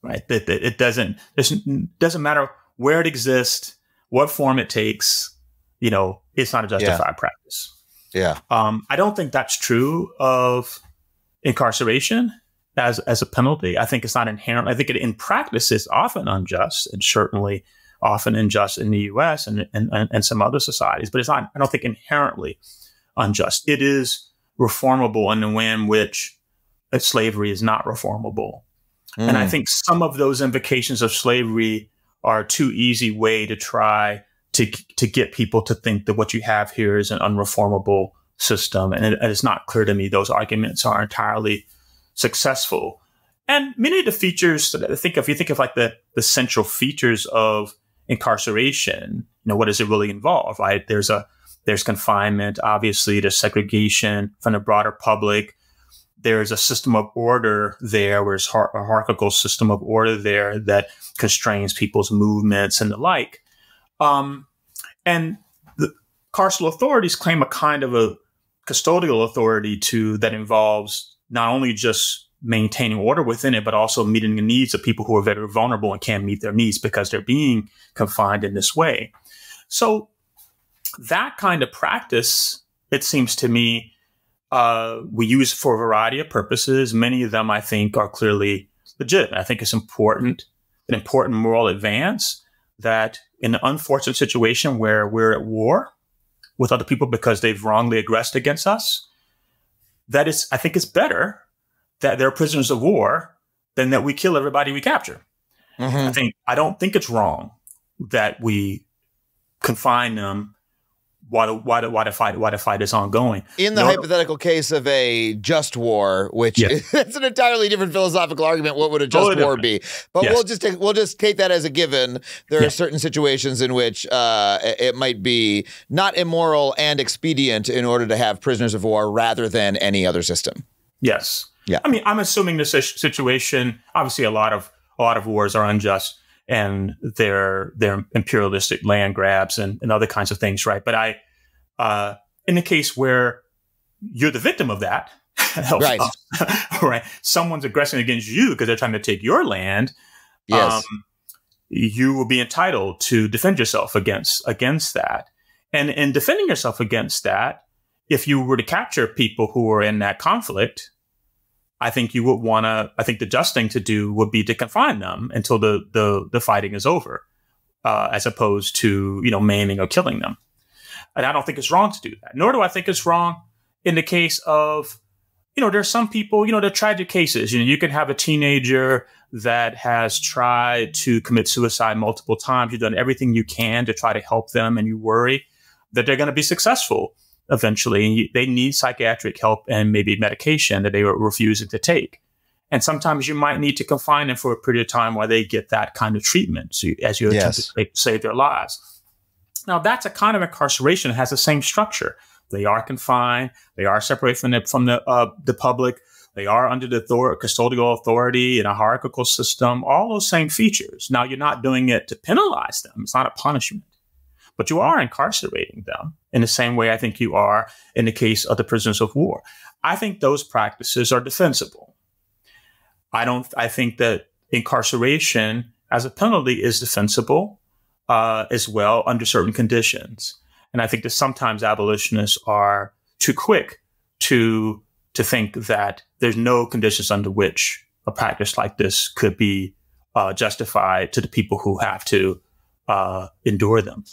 right? That, that it doesn't it doesn't matter where it exists, what form it takes. You know, it's not a justified yeah. practice. Yeah. Um, I don't think that's true of incarceration as as a penalty. I think it's not inherent. I think it in practice is often unjust and certainly often unjust in the U.S. and and, and some other societies. But it's not. I don't think inherently unjust. It is reformable in the way in which slavery is not reformable. Mm. And I hmm. think some of those invocations of slavery are too easy way to try to to get people to think that what you have here is an unreformable system. And it, it's not clear to me those arguments are entirely successful. And many of the features that I think if you think of like the, the central features of incarceration, you know, what does it really involve, right? There's a, there's confinement, obviously there's segregation from the broader public. There's a system of order there, where there's a hierarchical system of order there that constrains people's movements and the like. Um, and the carceral authorities claim a kind of a custodial authority to that involves not only just maintaining order within it, but also meeting the needs of people who are very vulnerable and can't meet their needs because they're being confined in this way. So that kind of practice, it seems to me, uh, we use for a variety of purposes. Many of them, I think, are clearly legit. I think it's important, an important moral advance that in an unfortunate situation where we're at war with other people because they've wrongly aggressed against us, that is, I think it's better that they're prisoners of war than that we kill everybody we capture. Mm-hmm. I think I don't think it's wrong that we confine them while the, while the, while the fight while the fight is ongoing. In the hypothetical case of a just war, which yes. <laughs> that's an entirely different philosophical argument. What would a just totally war different. be? But yes. we'll just take we'll just take that as a given. There are certain situations in which uh, it might be not immoral and expedient in order to have prisoners of war rather than any other system. Yes. Yeah. I mean, I'm assuming this situation. Obviously, a lot of a lot of wars are unjust and they're they're imperialistic land grabs and, and other kinds of things, right? But I, uh, in the case where you're the victim of that, <laughs> right, <laughs> right, someone's aggressing against you because they're trying to take your land. Yes. Um, you will be entitled to defend yourself against against that. And in defending yourself against that, if you were to capture people who were in that conflict, I think you would want to. I think the just thing to do would be to confine them until the the the fighting is over, uh, as opposed to you know maiming or killing them. And I don't think it's wrong to do that. Nor do I think it's wrong in the case of you know there's some people you know there are tragic cases. You know you can have a teenager that has tried to commit suicide multiple times. You've done everything you can to try to help them, and you worry that they're going to be successful eventually. They need psychiatric help and maybe medication that they are refusing to take. And sometimes you might need to confine them for a period of time while they get that kind of treatment so you, as you yes. attempt to save their lives. Now, that's a kind of incarceration that has the same structure. They are confined. They are separated from the, from the, uh, the public. They are under the author- custodial authority in a hierarchical system, all those same features. Now, you're not doing it to penalize them. It's not a punishment but you are incarcerating them in the same way I think you are in the case of the prisoners of war. I think those practices are defensible. I don't, I think that incarceration as a penalty is defensible uh, as well under certain conditions. And I think that sometimes abolitionists are too quick to to think that there's no conditions under which a practice like this could be uh, justified to the people who have to uh, endure them.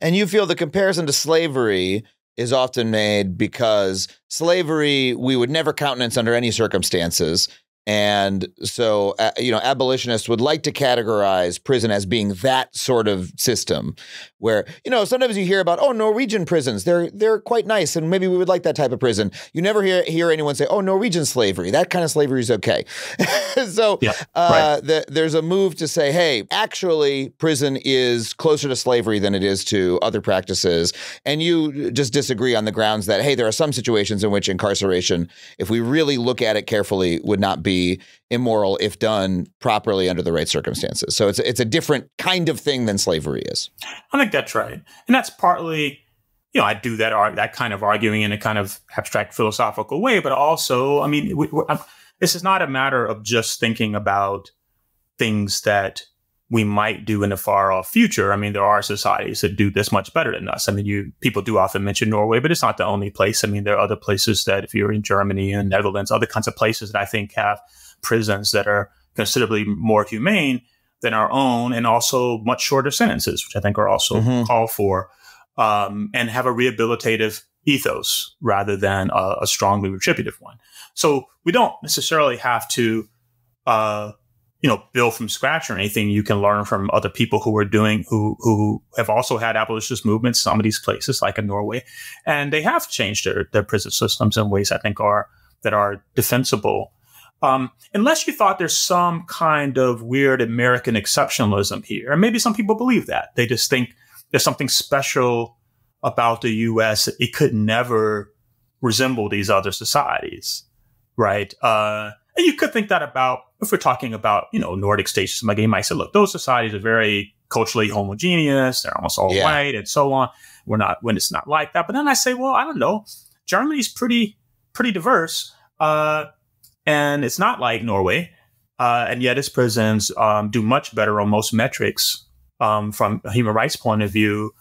And you feel the comparison to slavery is often made because slavery we would never countenance under any circumstances. And so, uh, you know, abolitionists would like to categorize prison as being that sort of system where, you know, sometimes you hear about, oh, Norwegian prisons, they're they're quite nice and maybe we would like that type of prison. You never hear hear anyone say, oh, Norwegian slavery, that kind of slavery is okay. <laughs> so yeah, uh, right. the, there's a move to say, hey, actually, prison is closer to slavery than it is to other practices. And you just disagree on the grounds that, hey, there are some situations in which incarceration, if we really look at it carefully, would not be immoral if done properly under the right circumstances. So it's it's a different kind of thing than slavery is. I think that's right, and that's partly. You know, I do that that kind of arguing in a kind of abstract philosophical way, but also, I mean, we, this is not a matter of just thinking about things that we might do in the far off future. I mean, there are societies that do this much better than us. I mean, you people do often mention Norway, but it's not the only place. I mean, there are other places that if you're in Germany and Netherlands, other kinds of places that I think have prisons that are considerably more humane than our own and also much shorter sentences, which I think are also mm-hmm. called for, um, and have a rehabilitative ethos rather than a, a, strongly retributive one. So we don't necessarily have to, uh, you know, build from scratch or anything. You can learn from other people who are doing, who, who have also had abolitionist movements, some of these places like in Norway, and they have changed their, their prison systems in ways I think are, that are defensible um, unless you thought there's some kind of weird American exceptionalism here. And maybe some people believe that. They just think there's something special about the US. It could never resemble these other societies, right? Uh, and you could think that about, if we're talking about, you know, Nordic states, like you might say, look, those societies are very culturally homogeneous. They're almost all yeah. white and so on. We're not, when it's not like that. But then I say, well, I don't know. Germany's pretty, pretty diverse. Uh, and it's not like Norway. Uh, and yet its prisons um, do much better on most metrics um, from a human rights point of view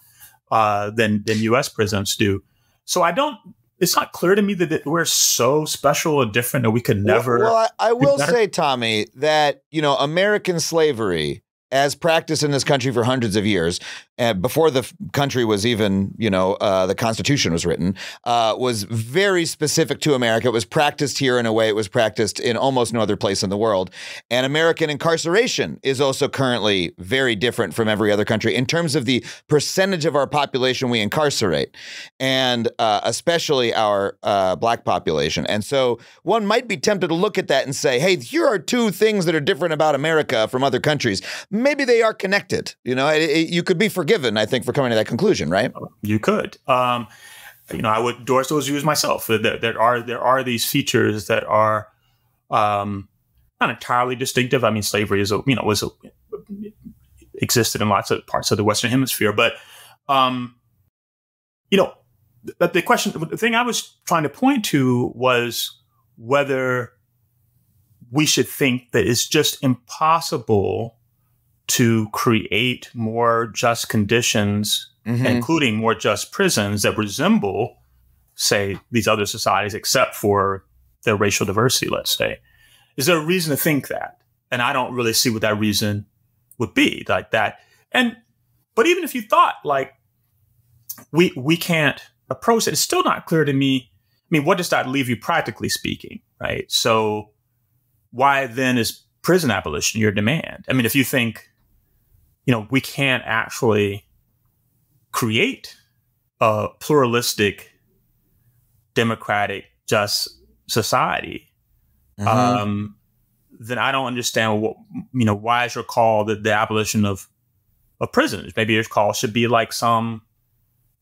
uh, than than U.S. prisons do. So I don't. It's not clear to me that we're so special and different that we could never. Well, well I, I will say, Tommie, that you know American slavery as practiced in this country for hundreds of years, and before the country was even, you know, uh, the Constitution was written, uh, was very specific to America. It was practiced here in a way it was practiced in almost no other place in the world. And American incarceration is also currently very different from every other country in terms of the percentage of our population we incarcerate, and uh, especially our uh, black population. And so one might be tempted to look at that and say, hey, here are two things that are different about America from other countries maybe they are connected. You know, it, it, you could be forgiven, I think, for coming to that conclusion, right? You could. Um, you know, I would endorse those views myself. There, there, are there are these features that are um, not entirely distinctive. I mean, slavery is a you know was a, existed in lots of parts of the Western Hemisphere, but um, you know, the, the question, the thing I was trying to point to was whether we should think that it's just impossible to create more just conditions, mm-hmm. including more just prisons that resemble, say, these other societies, except for their racial diversity, let's say. Is there a reason to think that? And I don't really see what that reason would be like that. And, but even if you thought like we, we can't approach it, it's still not clear to me. I mean, what does that leave you practically speaking? Right. So why then is prison abolition your demand? I mean, if you think you know, we can't actually create a pluralistic, democratic, just society, mm-hmm. um, then I don't understand what you know. Why is your call the, the abolition of of prisons? Maybe your call should be like some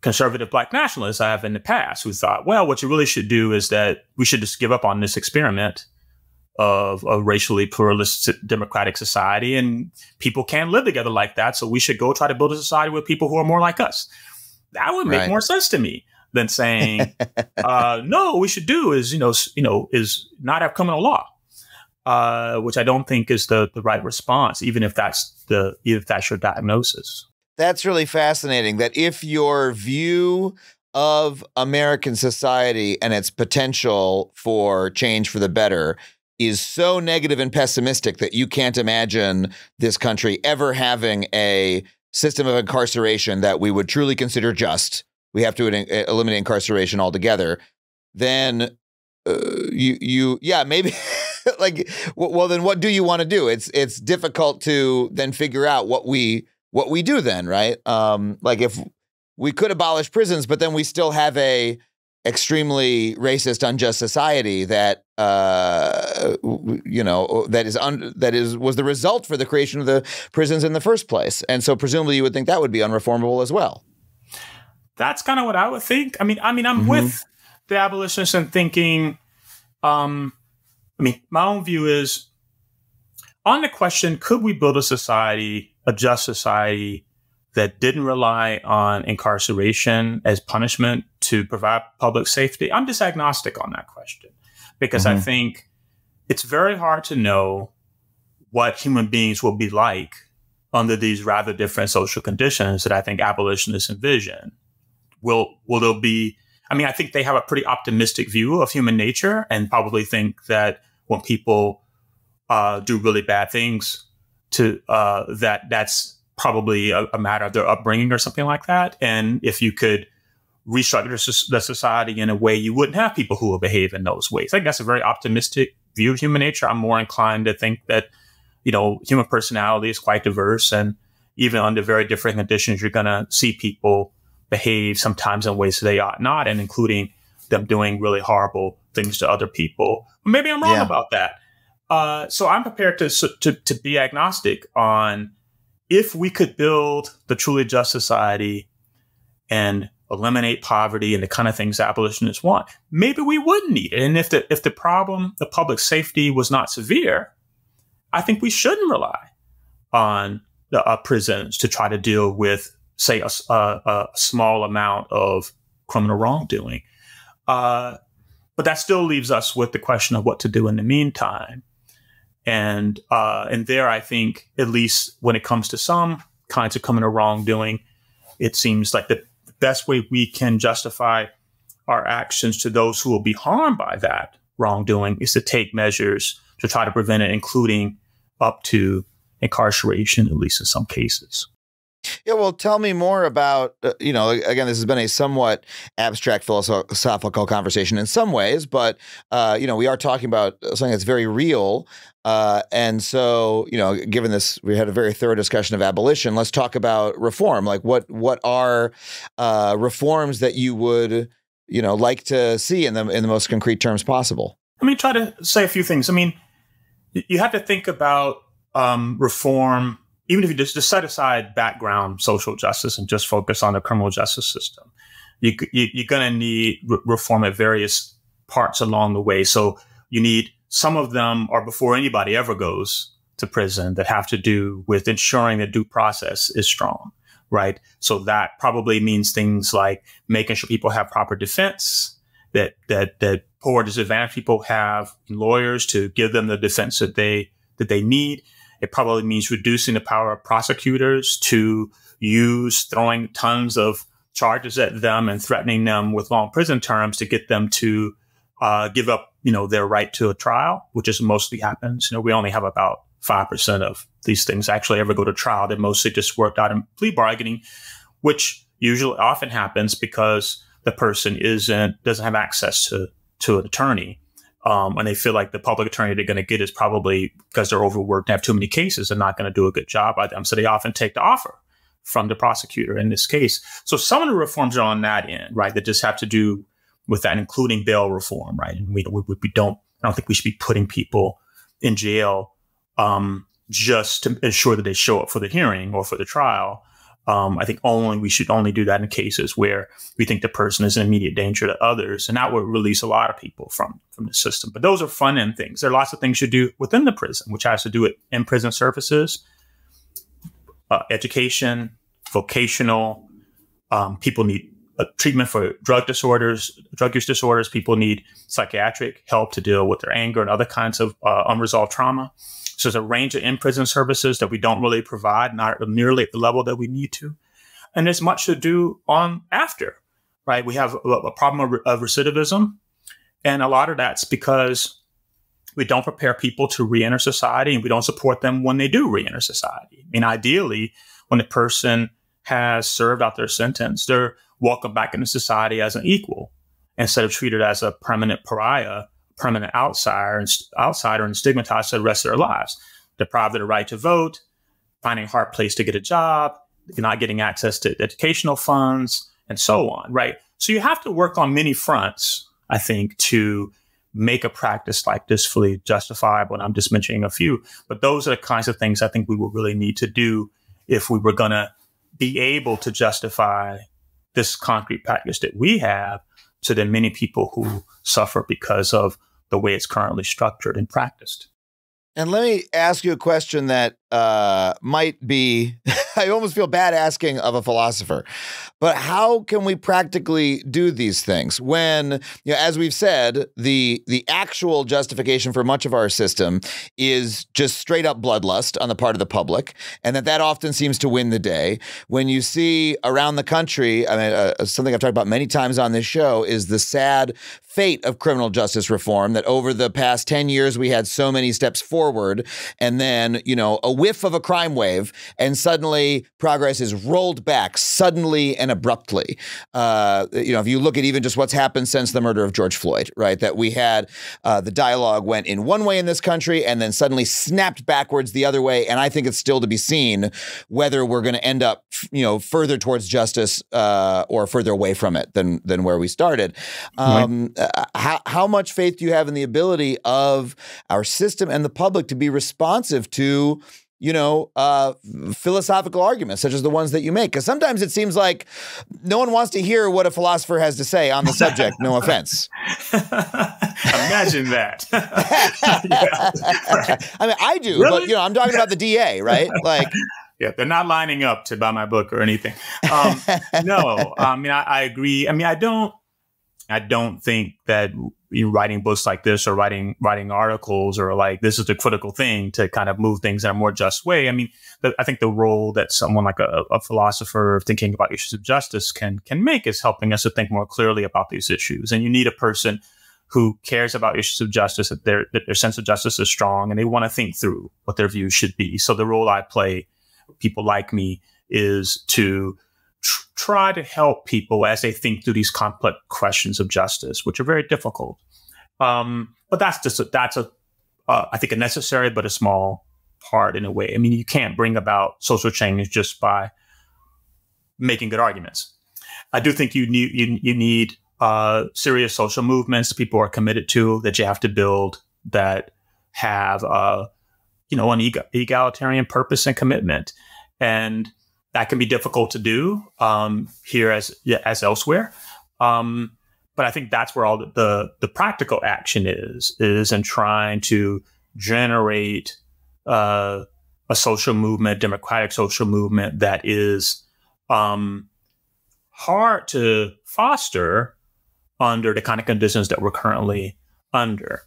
conservative black nationalists I have in the past who thought, well, what you really should do is that we should just give up on this experiment of a racially pluralistic democratic society and people can't live together like that. So we should go try to build a society with people who are more like us. That would make right. more sense to me than saying, <laughs> uh, no, we should do is, you know, you know, is not have criminal law. Uh, which I don't think is the the right response, even if that's the if that's your diagnosis. That's really fascinating. That if your view of American society and its potential for change for the better is so negative and pessimistic that you can't imagine this country ever having a system of incarceration that we would truly consider just. We have to eliminate incarceration altogether. Then you you yeah maybe <laughs> like well then what do you want to do? It's it's difficult to then figure out what we what we do then, right? Um, like if we could abolish prisons, but then we still have a extremely racist, unjust society that uh, you know that is un- that is was the result for the creation of the prisons in the first place, and so presumably you would think that would be unreformable as well. That's kind of what I would think. I mean, I mean, I'm mm-hmm. with the abolitionists and thinking. Um, I mean, my own view is on the question: Could we build a society, a just society, that didn't rely on incarceration as punishment to provide public safety? I'm just agnostic on that question because mm-hmm. I think it's very hard to know what human beings will be like under these rather different social conditions that I think abolitionists envision. Will will there be? I mean, I think they have a pretty optimistic view of human nature and probably think that when people uh, do really bad things, to uh, that that's probably a, a, matter of their upbringing or something like that. And if you could restructure the society in a way you wouldn't have people who will behave in those ways. I think that's a very optimistic view of human nature. I'm more inclined to think that, you know, human personality is quite diverse and even under very different conditions, you're going to see people behave sometimes in ways they ought not, and including them doing really horrible things to other people. Maybe I'm wrong yeah. about that. Uh, so I'm prepared to, to, to be agnostic on if we could build the truly just society and eliminate poverty and the kind of things abolitionists want, maybe we wouldn't need it. And if the if the problem of public safety was not severe, I think we shouldn't rely on the uh, prisons to try to deal with, say, a, a, a small amount of criminal wrongdoing. Uh, but that still leaves us with the question of what to do in the meantime. And uh, and there, I think, at least when it comes to some kinds of criminal wrongdoing, it seems like the best way we can justify our actions to those who will be harmed by that wrongdoing is to take measures to try to prevent it, including up to incarceration, at least in some cases. Yeah, well, tell me more about, uh, you know, again, this has been a somewhat abstract philosophical conversation in some ways, but, uh, you know, we are talking about something that's very real. Uh, and so, you know, given this, we had a very thorough discussion of abolition. Let's talk about reform. Like, what what are uh, reforms that you would, you know, like to see in the in the most concrete terms possible? Let me try to say a few things. I mean, you have to think about um, reform even if you just, just set aside background social justice and just focus on the criminal justice system, you, you, are going to need re- reform at various parts along the way. So you need some of them are before anybody ever goes to prison that have to do with ensuring that due process is strong, right? So that probably means things like making sure people have proper defense, that that that poor disadvantaged people have lawyers to give them the defense that they that they need it probably means reducing the power of prosecutors to use throwing tons of charges at them and threatening them with long prison terms to get them to uh, give up, you know, their right to a trial, which is mostly happens. You know, we only have about five percent of these things actually ever go to trial. They're mostly just worked out in plea bargaining, which usually often happens because the person isn't doesn't have access to to an attorney um, and they feel like the public attorney they're going to get is probably because they're overworked and have too many cases and not going to do a good job by them. So they often take the offer from the prosecutor in this case. So some of the reforms are on that end, right? That just have to do with that, including bail reform, right? And we, we, we don't, I don't think we should be putting people in jail um, just to ensure that they show up for the hearing or for the trial. Um, I think only we should only do that in cases where we think the person is an immediate danger to others, and that would release a lot of people from from the system. But those are fun end things. There are lots of things you do within the prison, which has to do with in prison services, uh, education, vocational. Um, people need treatment for drug disorders, drug use disorders. People need psychiatric help to deal with their anger and other kinds of uh, unresolved trauma. So there's a range of in-prison services that we don't really provide, not nearly at the level that we need to. And there's much to do on after, right? We have a, a problem of, of recidivism. And a lot of that's because we don't prepare people to reenter society and we don't support them when they do reenter society. I mean, ideally, when a person has served out their sentence, they're welcomed back into society as an equal instead of treated as a permanent pariah permanent outsider and, outsider and stigmatized for the rest of their lives, deprived of the right to vote, finding a hard place to get a job, not getting access to educational funds, and so on, right? So you have to work on many fronts, I think, to make a practice like this fully justifiable. And I'm just mentioning a few, but those are the kinds of things I think we will really need to do if we were going to be able to justify this concrete practice that we have to the many people who suffer because of the way it's currently structured and practiced. And let me ask you a question that uh, might be, <laughs> I almost feel bad asking of a philosopher, but how can we practically do these things when, you know, as we've said, the the actual justification for much of our system is just straight up bloodlust on the part of the public, and that that often seems to win the day. When you see around the country, I mean, uh, something I've talked about many times on this show is the sad fate of criminal justice reform. That over the past ten years we had so many steps forward, and then you know a whiff of a crime wave, and suddenly progress is rolled back suddenly and abruptly. Uh, you know, if you look at even just what's happened since the murder of George Floyd, right? That we had uh, the dialogue went in one way in this country and then suddenly snapped backwards the other way. And I think it's still to be seen whether we're going to end up, you know, further towards justice uh, or further away from it than than where we started. Um, right. Uh, how how much faith do you have in the ability of our system and the public to be responsive to? You know, uh, philosophical arguments such as the ones that you make. Because sometimes it seems like no one wants to hear what a philosopher has to say on the subject. no <laughs> offense. Imagine that. <laughs> I mean, I do, really? but you know, I'm talking about the DA, right? Like. <laughs> Yeah, they're not lining up to buy my book or anything. Um, no, I mean, I, I agree. I mean, I don't. I don't think that you writing books like this or writing writing articles or like this is the critical thing to kind of move things in a more just way. I mean, the, I think the role that someone like a, a philosopher thinking about issues of justice can can make is helping us to think more clearly about these issues. And you need a person who cares about issues of justice that their that their sense of justice is strong and they want to think through what their views should be. So the role I play, people like me, is to try to help people as they think through these complex questions of justice, which are very difficult. Um, but that's just a, that's a uh, I think a necessary but a small part in a way. I mean, you can't bring about social change just by making good arguments. I do think you need you, you need uh, serious social movements people are committed to that you have to build that have uh, you know an egalitarian purpose and commitment, and that can be difficult to do um, here as as elsewhere. Um, but I think that's where all the, the, the practical action is is in trying to generate uh, a social movement, democratic social movement that is um, hard to foster under the kind of conditions that we're currently under.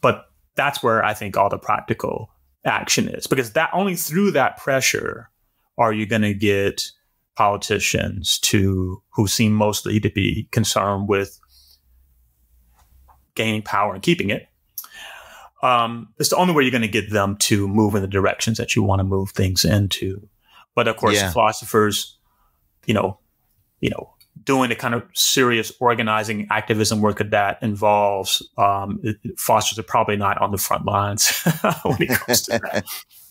But that's where I think all the practical action is because that only through that pressure are you going to get politicians to who seem mostly to be concerned with gaining power and keeping it. Um, it's the only way you're going to get them to move in the directions that you want to move things into. But of course, yeah. philosophers, you know, you know, doing the kind of serious organizing activism work that that involves, um, it, philosophers are probably not on the front lines <laughs> when it comes to that. <laughs>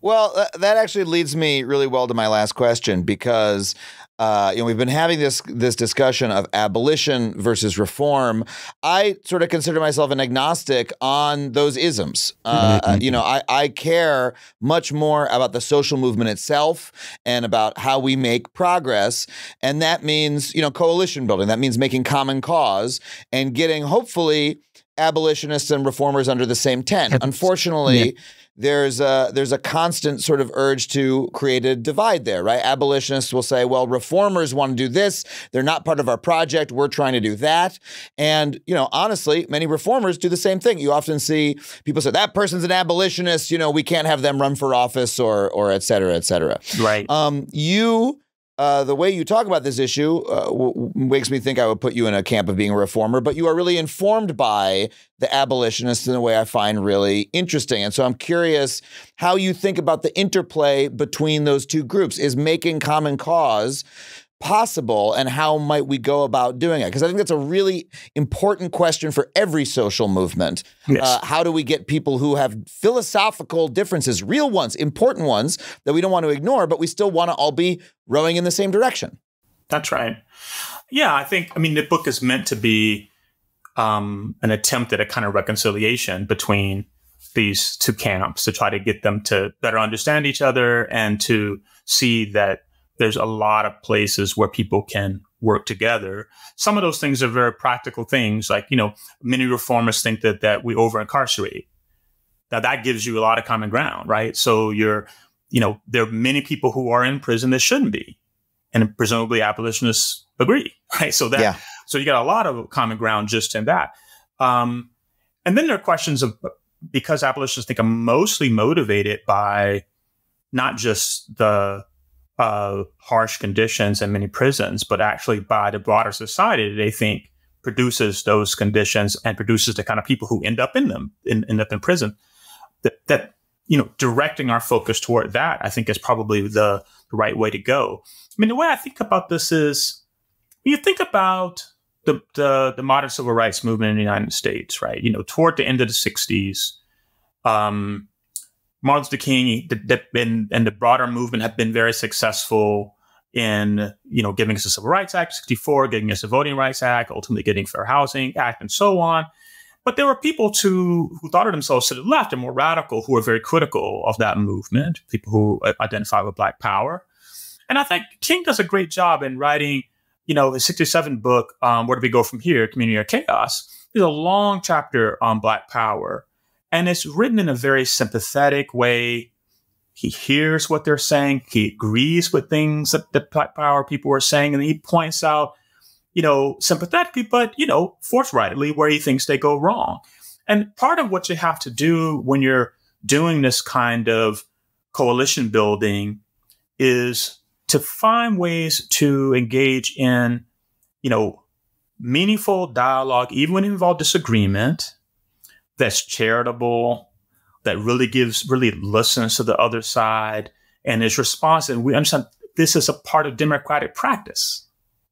Well, that actually leads me really well to my last question because uh, you know we've been having this this discussion of abolition versus reform. I sort of consider myself an agnostic on those isms. Uh, mm-hmm. You know, I, I care much more about the social movement itself and about how we make progress, and that means you know coalition building. That means making common cause and getting hopefully abolitionists and reformers under the same tent. Unfortunately. Yeah there's a there's a constant sort of urge to create a divide there, right? Abolitionists will say, well, reformers want to do this. They're not part of our project. We're trying to do that. And, you know, honestly, many reformers do the same thing. You often see people say, that person's an abolitionist, you know, we can't have them run for office or or et cetera, et cetera. Right. Um, you uh, the way you talk about this issue uh, w- makes me think I would put you in a camp of being a reformer, but you are really informed by the abolitionists in a way I find really interesting. And so I'm curious how you think about the interplay between those two groups. Is making common cause possible and how might we go about doing it? Because I think that's a really important question for every social movement. Yes. Uh, how do we get people who have philosophical differences, real ones, important ones that we don't want to ignore, but we still want to all be rowing in the same direction? That's right. Yeah, I think, I mean, the book is meant to be um, an attempt at a kind of reconciliation between these two camps to try to get them to better understand each other and to see that there's a lot of places where people can work together. Some of those things are very practical things, like you know, many reformers think that that we over incarcerate. Now that gives you a lot of common ground, right? So you're, you know, there are many people who are in prison that shouldn't be, and presumably abolitionists agree, <laughs> right? So that yeah. so you got a lot of common ground just in that. Um, and then there are questions of because abolitionists think I'm mostly motivated by not just the uh, harsh conditions in many prisons, but actually by the broader society they think produces those conditions and produces the kind of people who end up in them, in, end up in prison. That, that you know, directing our focus toward that, I think, is probably the, the right way to go. I mean, the way I think about this is, when you think about the, the, the modern civil rights movement in the United States, right? You know, toward the end of the '60s, um, Martin Luther King and, and the broader movement have been very successful in, you know, giving us the Civil Rights Act 64, giving us the Voting Rights Act, ultimately getting Fair Housing Act, and so on. But there were people to, who thought of themselves to the left and more radical who were very critical of that movement, people who identify with Black Power. And I think King does a great job in writing, you know, his 67 book, um, Where Do We Go From Here? Community or Chaos. There's a long chapter on Black Power and it's written in a very sympathetic way. He hears what they're saying. He agrees with things that the power people are saying. And he points out, you know, sympathetically, but, you know, forthrightly where he thinks they go wrong. And part of what you have to do when you're doing this kind of coalition building is to find ways to engage in, you know, meaningful dialogue, even when it involves disagreement, that's charitable, that really gives, really listens to the other side and is responsive. We understand this is a part of democratic practice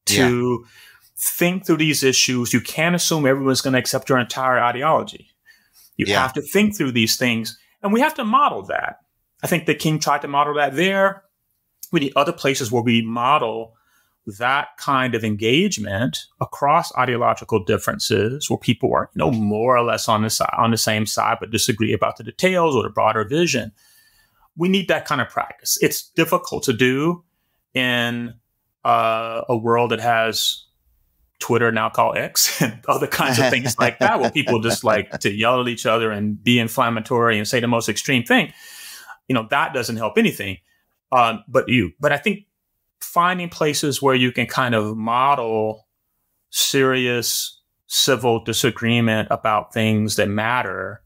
to yeah. think through these issues. You can't assume everyone's going to accept your entire ideology. You yeah. have to think through these things, and we have to model that. I think the King tried to model that there. We need other places where we model that kind of engagement across ideological differences where people are, you know, more or less on the side, on the same side, but disagree about the details or the broader vision. We need that kind of practice. It's difficult to do in uh, a world that has Twitter now called X <laughs> and other kinds of things like that, where people just like to yell at each other and be inflammatory and say the most extreme thing. You know, that doesn't help anything. Um, but you, but I think finding places where you can kind of model serious civil disagreement about things that matter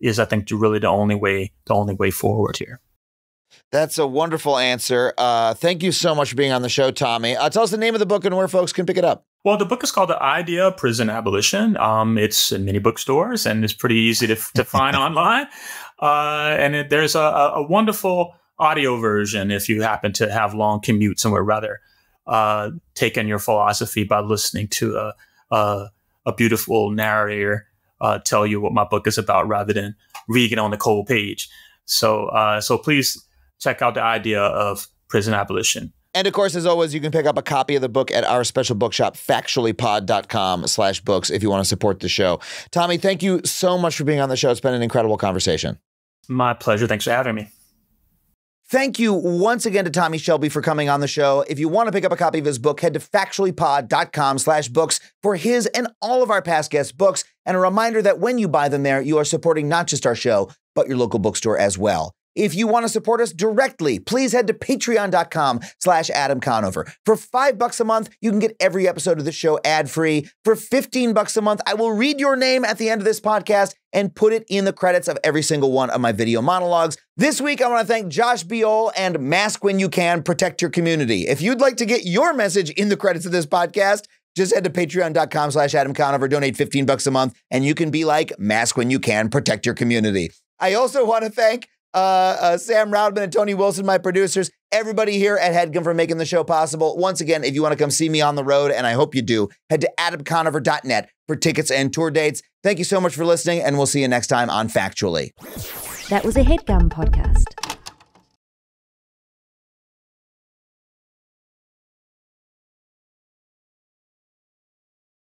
is, I think, really the only way the only way forward here. That's a wonderful answer. Uh, thank you so much for being on the show, Tommie. Uh, tell us the name of the book and where folks can pick it up. Well, the book is called The Idea of Prison Abolition. Um, it's in many bookstores and it's pretty easy to, to find <laughs> online. Uh, and it, there's a, a wonderful audio version if you happen to have long commutes and would rather uh, take in your philosophy by listening to a, a, a beautiful narrator uh, tell you what my book is about rather than reading it on the cold page. So, uh, so please check out the idea of prison abolition. And of course, as always, you can pick up a copy of the book at our special bookshop, factuallypod.com slash books, if you want to support the show. Tommie, thank you so much for being on the show. It's been an incredible conversation. My pleasure. Thanks for having me. Thank you once again to Tommie Shelby for coming on the show. If you want to pick up a copy of his book, head to factuallypod.com slash books for his and all of our past guests' books. And a reminder that when you buy them there, you are supporting not just our show, but your local bookstore as well. If you want to support us directly, please head to patreon.com slash Adam Conover. For five bucks a month, you can get every episode of the show ad-free. For 15 bucks a month, I will read your name at the end of this podcast and put it in the credits of every single one of my video monologues. This week, I want to thank Josh Biol and Mask When You Can, Protect Your Community. If you'd like to get your message in the credits of this podcast, just head to patreon.com slash Adam Conover, donate 15 bucks a month, and you can be like, mask when you can, protect your community. I also want to thank uh, Sam Roudman and Tony Wilson, my producers. everybody here at Headgum for making the show possible. Once again, if you want to come see me on the road, and I hope you do, head to adamconover.net for tickets and tour dates. Thank you so much for listening, and we'll see you next time on Factually. That was a headgum podcast.